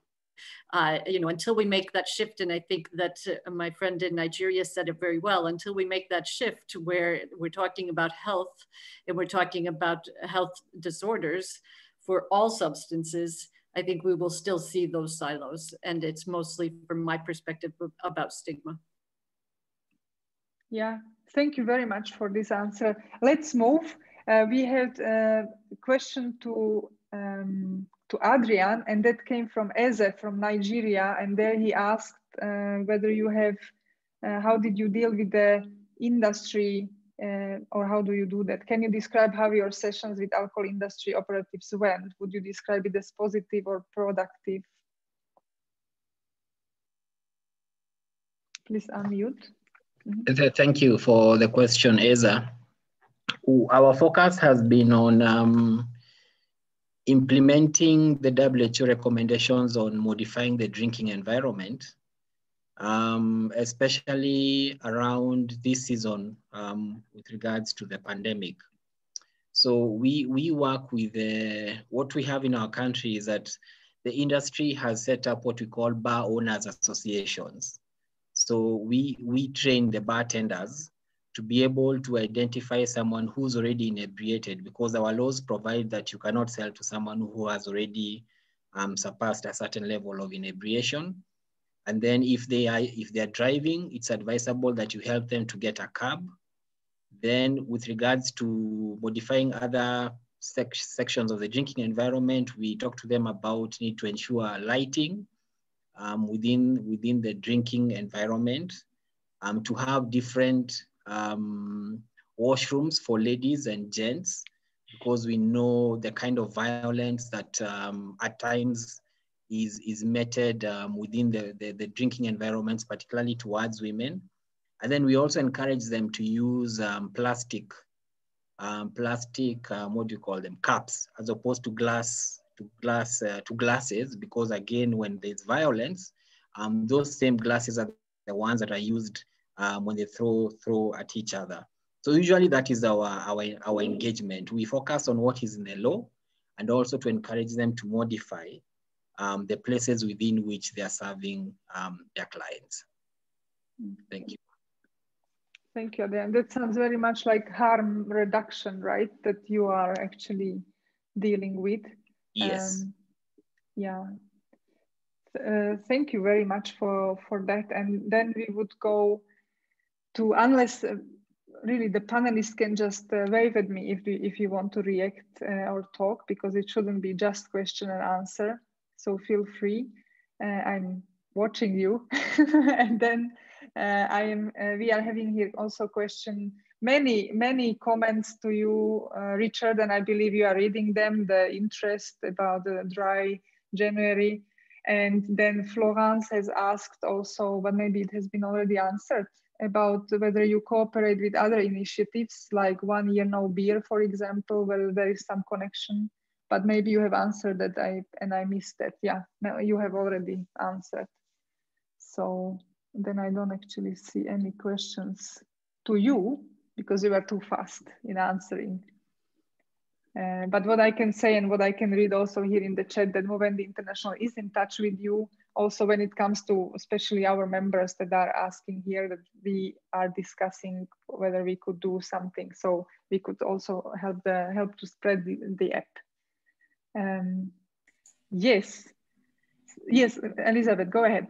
uh, you know until we make that shift and i think that uh, my friend in nigeria said it very well until we make that shift where we're talking about health and we're talking about health disorders for all substances I think we will still see those silos. And it's mostly from my perspective about stigma. Yeah, thank you very much for this answer. Let's move. Uh, we had a question to um, to Adrian, and that came from Eze from Nigeria. And there he asked uh, whether you have, uh, how did you deal with the industry uh, or how do you do that? Can you describe how your sessions with alcohol industry operatives went? Would you describe it as positive or productive? Please unmute. Mm -hmm. Thank you for the question, Eze. Our focus has been on um, implementing the WHO recommendations on modifying the drinking environment um, especially around this season um, with regards to the pandemic. So we, we work with uh, what we have in our country is that the industry has set up what we call bar owners associations. So we, we train the bartenders to be able to identify someone who's already inebriated because our laws provide that you cannot sell to someone who has already um, surpassed a certain level of inebriation. And then if they are if they are driving, it's advisable that you help them to get a cab. Then with regards to modifying other sec sections of the drinking environment, we talk to them about need to ensure lighting um, within, within the drinking environment, um, to have different um, washrooms for ladies and gents, because we know the kind of violence that um, at times is, is meted um, within the, the, the, drinking environments, particularly towards women. And then we also encourage them to use um, plastic, um, plastic, um, what do you call them, cups, as opposed to glass, to glass, uh, to glasses, because again, when there's violence, um, those same glasses are the ones that are used um, when they throw, throw at each other. So usually that is our, our, our engagement. We focus on what is in the law and also to encourage them to modify um, the places within which they are serving um, their clients. Thank you. Thank you, Dan. That sounds very much like harm reduction, right? That you are actually dealing with. Yes. Um, yeah. Uh, thank you very much for, for that. And then we would go to, unless uh, really the panelists can just uh, wave at me if, we, if you want to react uh, or talk because it shouldn't be just question and answer. So feel free. Uh, I'm watching you. and then uh, I am, uh, we are having here also question, many, many comments to you, uh, Richard, and I believe you are reading them, the interest about the dry January. And then Florence has asked also, but maybe it has been already answered, about whether you cooperate with other initiatives like One Year No Beer, for example, where there is some connection. But maybe you have answered that I and I missed that. Yeah, no, you have already answered. So then I don't actually see any questions to you because you were too fast in answering. Uh, but what I can say and what I can read also here in the chat that Movendi International is in touch with you also when it comes to especially our members that are asking here that we are discussing whether we could do something so we could also help the help to spread the, the app. Um, yes, yes, Elizabeth, go ahead.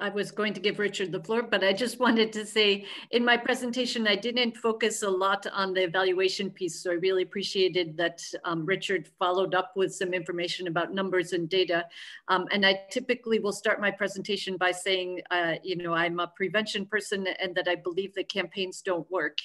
I was going to give Richard the floor, but I just wanted to say in my presentation, I didn't focus a lot on the evaluation piece. So I really appreciated that um, Richard followed up with some information about numbers and data. Um, and I typically will start my presentation by saying, uh, you know, I'm a prevention person and that I believe that campaigns don't work.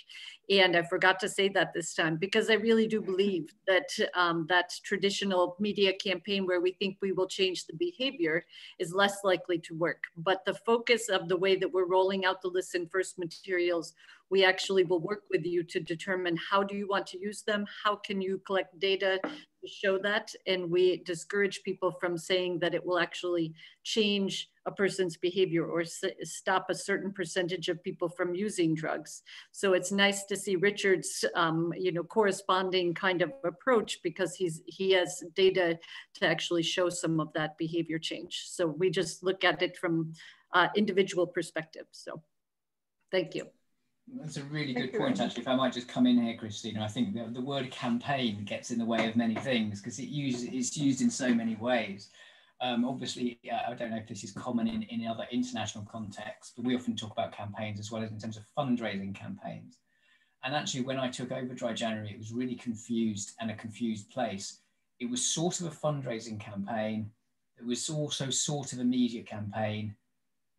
And I forgot to say that this time because I really do believe that um, that traditional media campaign where we think we will change the behavior is less likely to work. But the focus of the way that we're rolling out the listen first materials we actually will work with you to determine how do you want to use them how can you collect data to show that and we discourage people from saying that it will actually change a person's behavior or stop a certain percentage of people from using drugs. So it's nice to see richard's um, you know corresponding kind of approach because he's he has data to actually show some of that behavior change. So we just look at it from uh, individual perspective. So thank you that's a really good point, actually. If I might just come in here, Kristina, I think the, the word campaign gets in the way of many things because it uses it's used in so many ways. Um, obviously, uh, I don't know if this is common in, in other international contexts, but we often talk about campaigns as well as in terms of fundraising campaigns. And actually, when I took over Dry January, it was really confused and a confused place. It was sort of a fundraising campaign. It was also sort of a media campain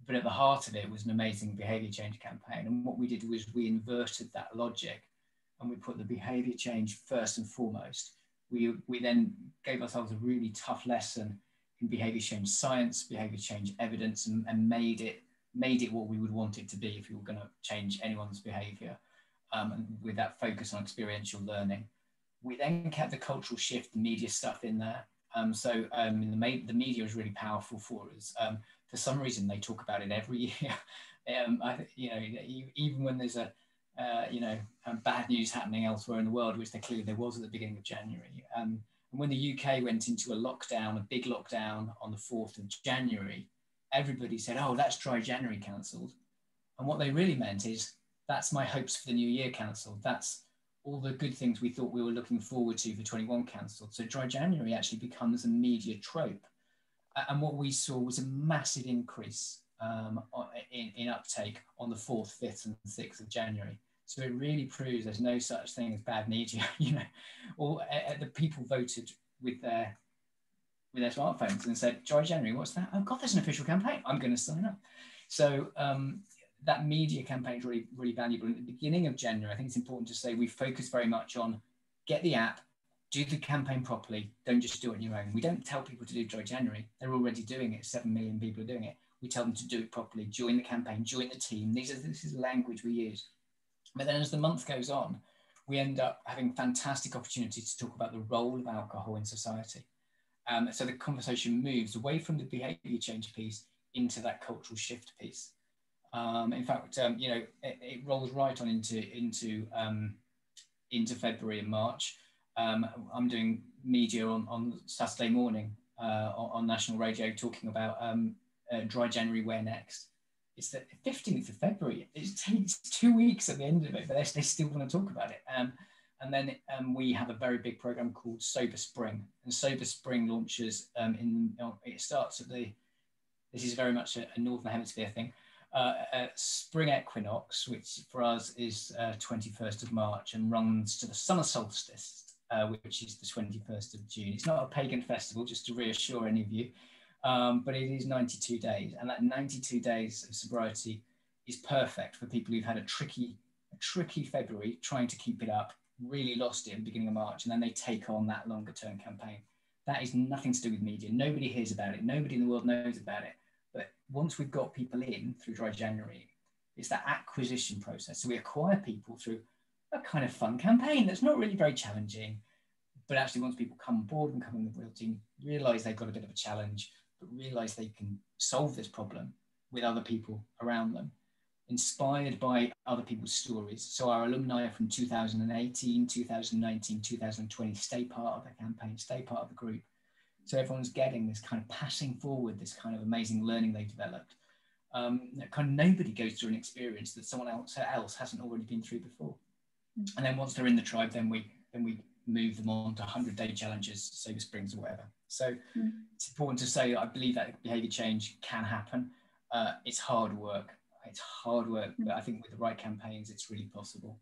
but at the heart of it was an amazing behavior change campaign. And what we did was we inverted that logic and we put the behavior change first and foremost. We, we then gave ourselves a really tough lesson in behavior change science, behavior change evidence, and, and made it made it what we would want it to be if we were going to change anyone's behavior um, and with that focus on experiential learning. We then kept the cultural shift, the media stuff in there. Um, so um, the, the media is really powerful for us. For some reason they talk about it every year. um, I, you know, even when there's a uh, you know um, bad news happening elsewhere in the world, which there clearly there was at the beginning of January. Um, and when the UK went into a lockdown, a big lockdown on the 4th of January, everybody said, "Oh, that's dry January cancelled," and what they really meant is that's my hopes for the new year cancelled. That's all the good things we thought we were looking forward to for 21 cancelled. So dry January actually becomes a media trope and what we saw was a massive increase um, in, in, uptake on the 4th, 5th, and 6th of January. So it really proves there's no such thing as bad media. you know, all uh, the people voted with their with their smartphones and said, "Dry January, what's that? Oh God, there's an official campaign. I'm going to sign up." So um, that media campaign is really really valuable. At the beginning of January, I think it's important to say we focus very much on get the app, do the campaign properly. Don't just do it on your own. We don't tell people to do Dry January. They're already doing it. Seven million people are doing it. We tell them to do it properly. Join the campaign. Join the team. These are this is language we use. But then as the month goes on, we end up having fantastic opportunities to talk about the role of alcohol in society. Um, so the conversation moves away from the behaviour change piece into that cultural shift piece. Um, in fact, um, you know, it, it, rolls right on into into um, into February and March um, I'm doing media on, on Saturday morning uh, on, on, national radio talking about um, uh, dry January, where next? It's the 15th of February. It takes two weeks at the end of it, but they, they still want to talk about it. Um, and then um, we have a very big program called Sober Spring. And Sober Spring launches um, in, it starts at the, this is very much a, a Northern Hemisphere thing. uh, spring equinox, which for us is uh, 21st of March and runs to the summer solstice, uh, which is the 21st of June. It's not a pagan festival, just to reassure any of you, um, but it is 92 days. And that 92 days of sobriety is perfect for people who've had a tricky, a tricky February trying to keep it up, really lost it in the beginning of March, and then they take on that longer term campaign. That is nothing to do with media. Nobody hears about it. Nobody in the world knows about it but once we've got people in through Dry January, it's that acquisition process. So we acquire people through a kind of fun campaign that's not really very challenging, but actually once people come on board and come in the real team, realize they've got a bit of a challenge, but realize they can solve this problem with other people around them, inspired by other people's stories. So our alumni from 2018, 2019, 2020 stay part of the campaign, stay part of the group so everyone's getting this kind of passing forward, this kind of amazing learning they've developed. Um, kind of nobody goes through an experience that someone else, else hasn't already been through before. And then once they're in the tribe, then we then we move them on to 100 day challenges, Sober Springs or whatever. So mm. it's important to say that I believe that behavior change can happen. Uh, it's hard work. It's hard work, mm. but I think with the right campaigns, it's really possible.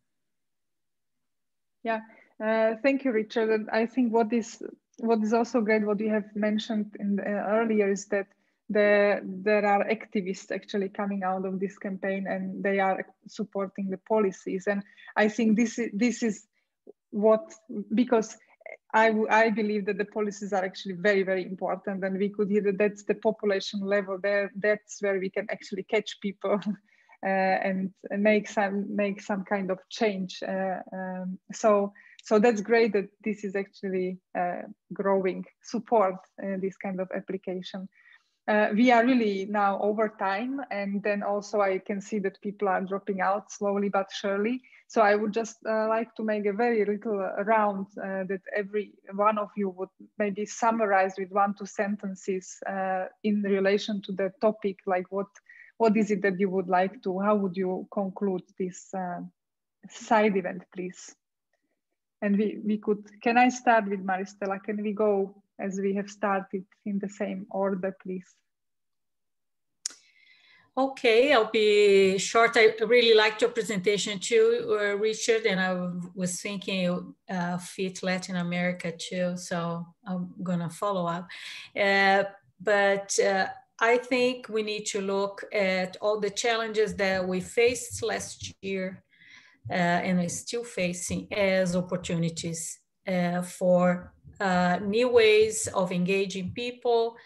Yeah, uh, thank you, Richard. And I think what is what is also great, what you have mentioned in the, uh, earlier, is that the, there are activists actually coming out of this campaign and they are supporting the policies. And I think this is, this is what, because I, I believe that the policies are actually very, very important. And we could hear that that's the population level there. That's where we can actually catch people uh, and, make some, make some kind of change. Uh, um, so so that's great that this is actually uh, growing support this kind of application. Uh, we are really now over time and then also I can see that people are dropping out slowly but surely. So I would just uh, like to make a very little round uh, that every one of you would maybe summarize with one, two sentences uh, in relation to the topic, like what, what is it that you would like to, how would you conclude this side event, please? and we, we could, can I start with Maristela? Can we go as we have started in the same order, please? Okay, I'll be short. I really liked your presentation too, uh, Richard, and I was thinking uh, fit Latin America too, so I'm gonna follow up. Uh, but uh, I think we need to look at all the challenges that we faced last year uh, and are still facing as opportunities for uh, new ways of engaging people,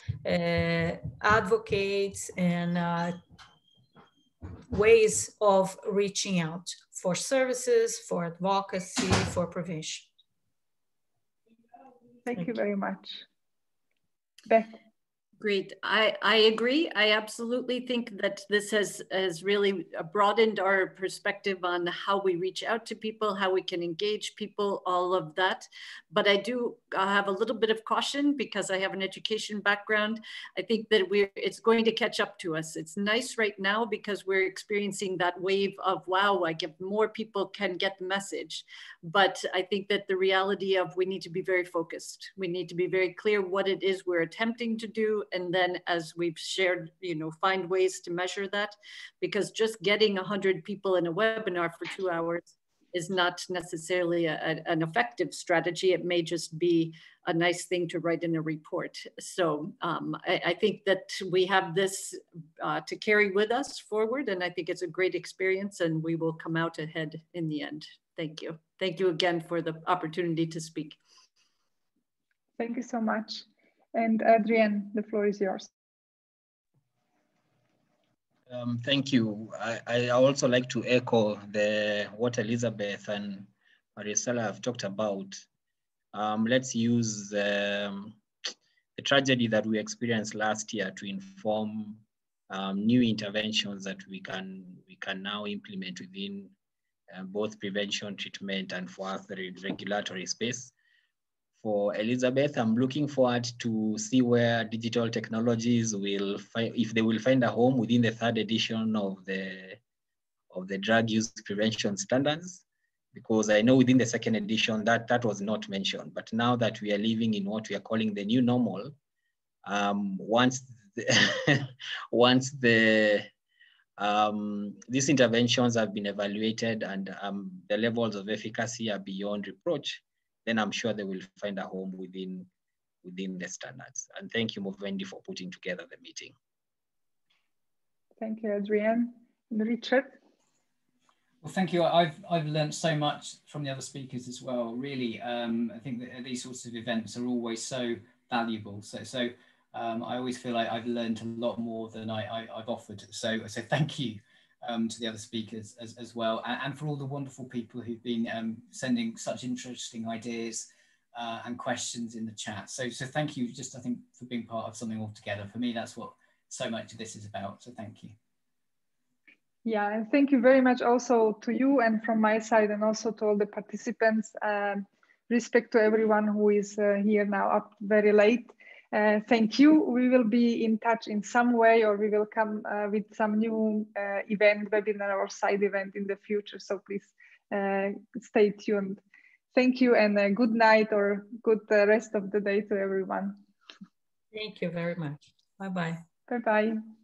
advocates, and ways of reaching out for services, for advocacy, for prevention. Thank, Thank you very much. Beth. Great. I, I agree. I absolutely think that this has, has really uh, broadened our perspective on how we reach out to people, how we can engage people, all of that. But I do uh, have a little bit of caution because I have an education background. I think that we're, it's going to catch up to us. It's nice right now because we're experiencing that wave of, wow, I get more people can get the message. But I think that the reality of we need to be very focused. We need to be very clear what it is we're attempting to do and then as we've shared, you know, find ways to measure that because just getting 100 people in a webinar for two hours is not necessarily a, a, an effective strategy. It may just be a nice thing to write in a report. So um, I, I, think that we have this uh, to carry with us forward, and I think it's a great experience, and we will come out ahead in the end. Thank you. Thank you again for the opportunity to speak. Thank you so much. And Adrian, the floor is yours. Um, thank you. I, I also like to echo the what Elizabeth and Maricela have talked about. Um, let's use um, the tragedy that we experienced last year to inform um, new interventions that we can we can now implement within uh, both prevention, treatment, and for us the regulatory space for Elizabeth. I'm looking forward to see where digital technologies will if they will find a home within the third edition of the, of the drug use prevention standards, because I know within the second edition that that was not mentioned. But now that we are living in what we are calling the new normal, um, once the, once the Um, these interventions have been evaluated and um, the levels of efficacy are beyond reproach, then I'm sure they will find a home within, within the standards. And thank you, Movendi, for putting together the meeting. Thank you, Adrian. Richard? Well, thank you. I've, I've learned so much from the other speakers as well. Really, um, I think that these sorts of events are always so valuable. So, so um, I always feel like I've learned a lot more than I, have offered. So, so thank you um, to the other speakers as, as well, and, and, for all the wonderful people who've been um, sending such interesting ideas uh, and questions in the chat. So, so thank you. Just I think for being part of something altogether. For me, that's what so much of this is about. So, thank you. Yeah, and thank you very much also to you and from my side, and also to all the participants. Um, respect to everyone who is uh, here now up very late. Uh, thank you. We will be in touch in some way, or we will come uh, with some new uh, event, webinar, or side event in the future. So please uh, stay tuned. Thank you, and a good night or good uh, rest of the day to everyone. Thank you very much. Bye bye. Bye bye.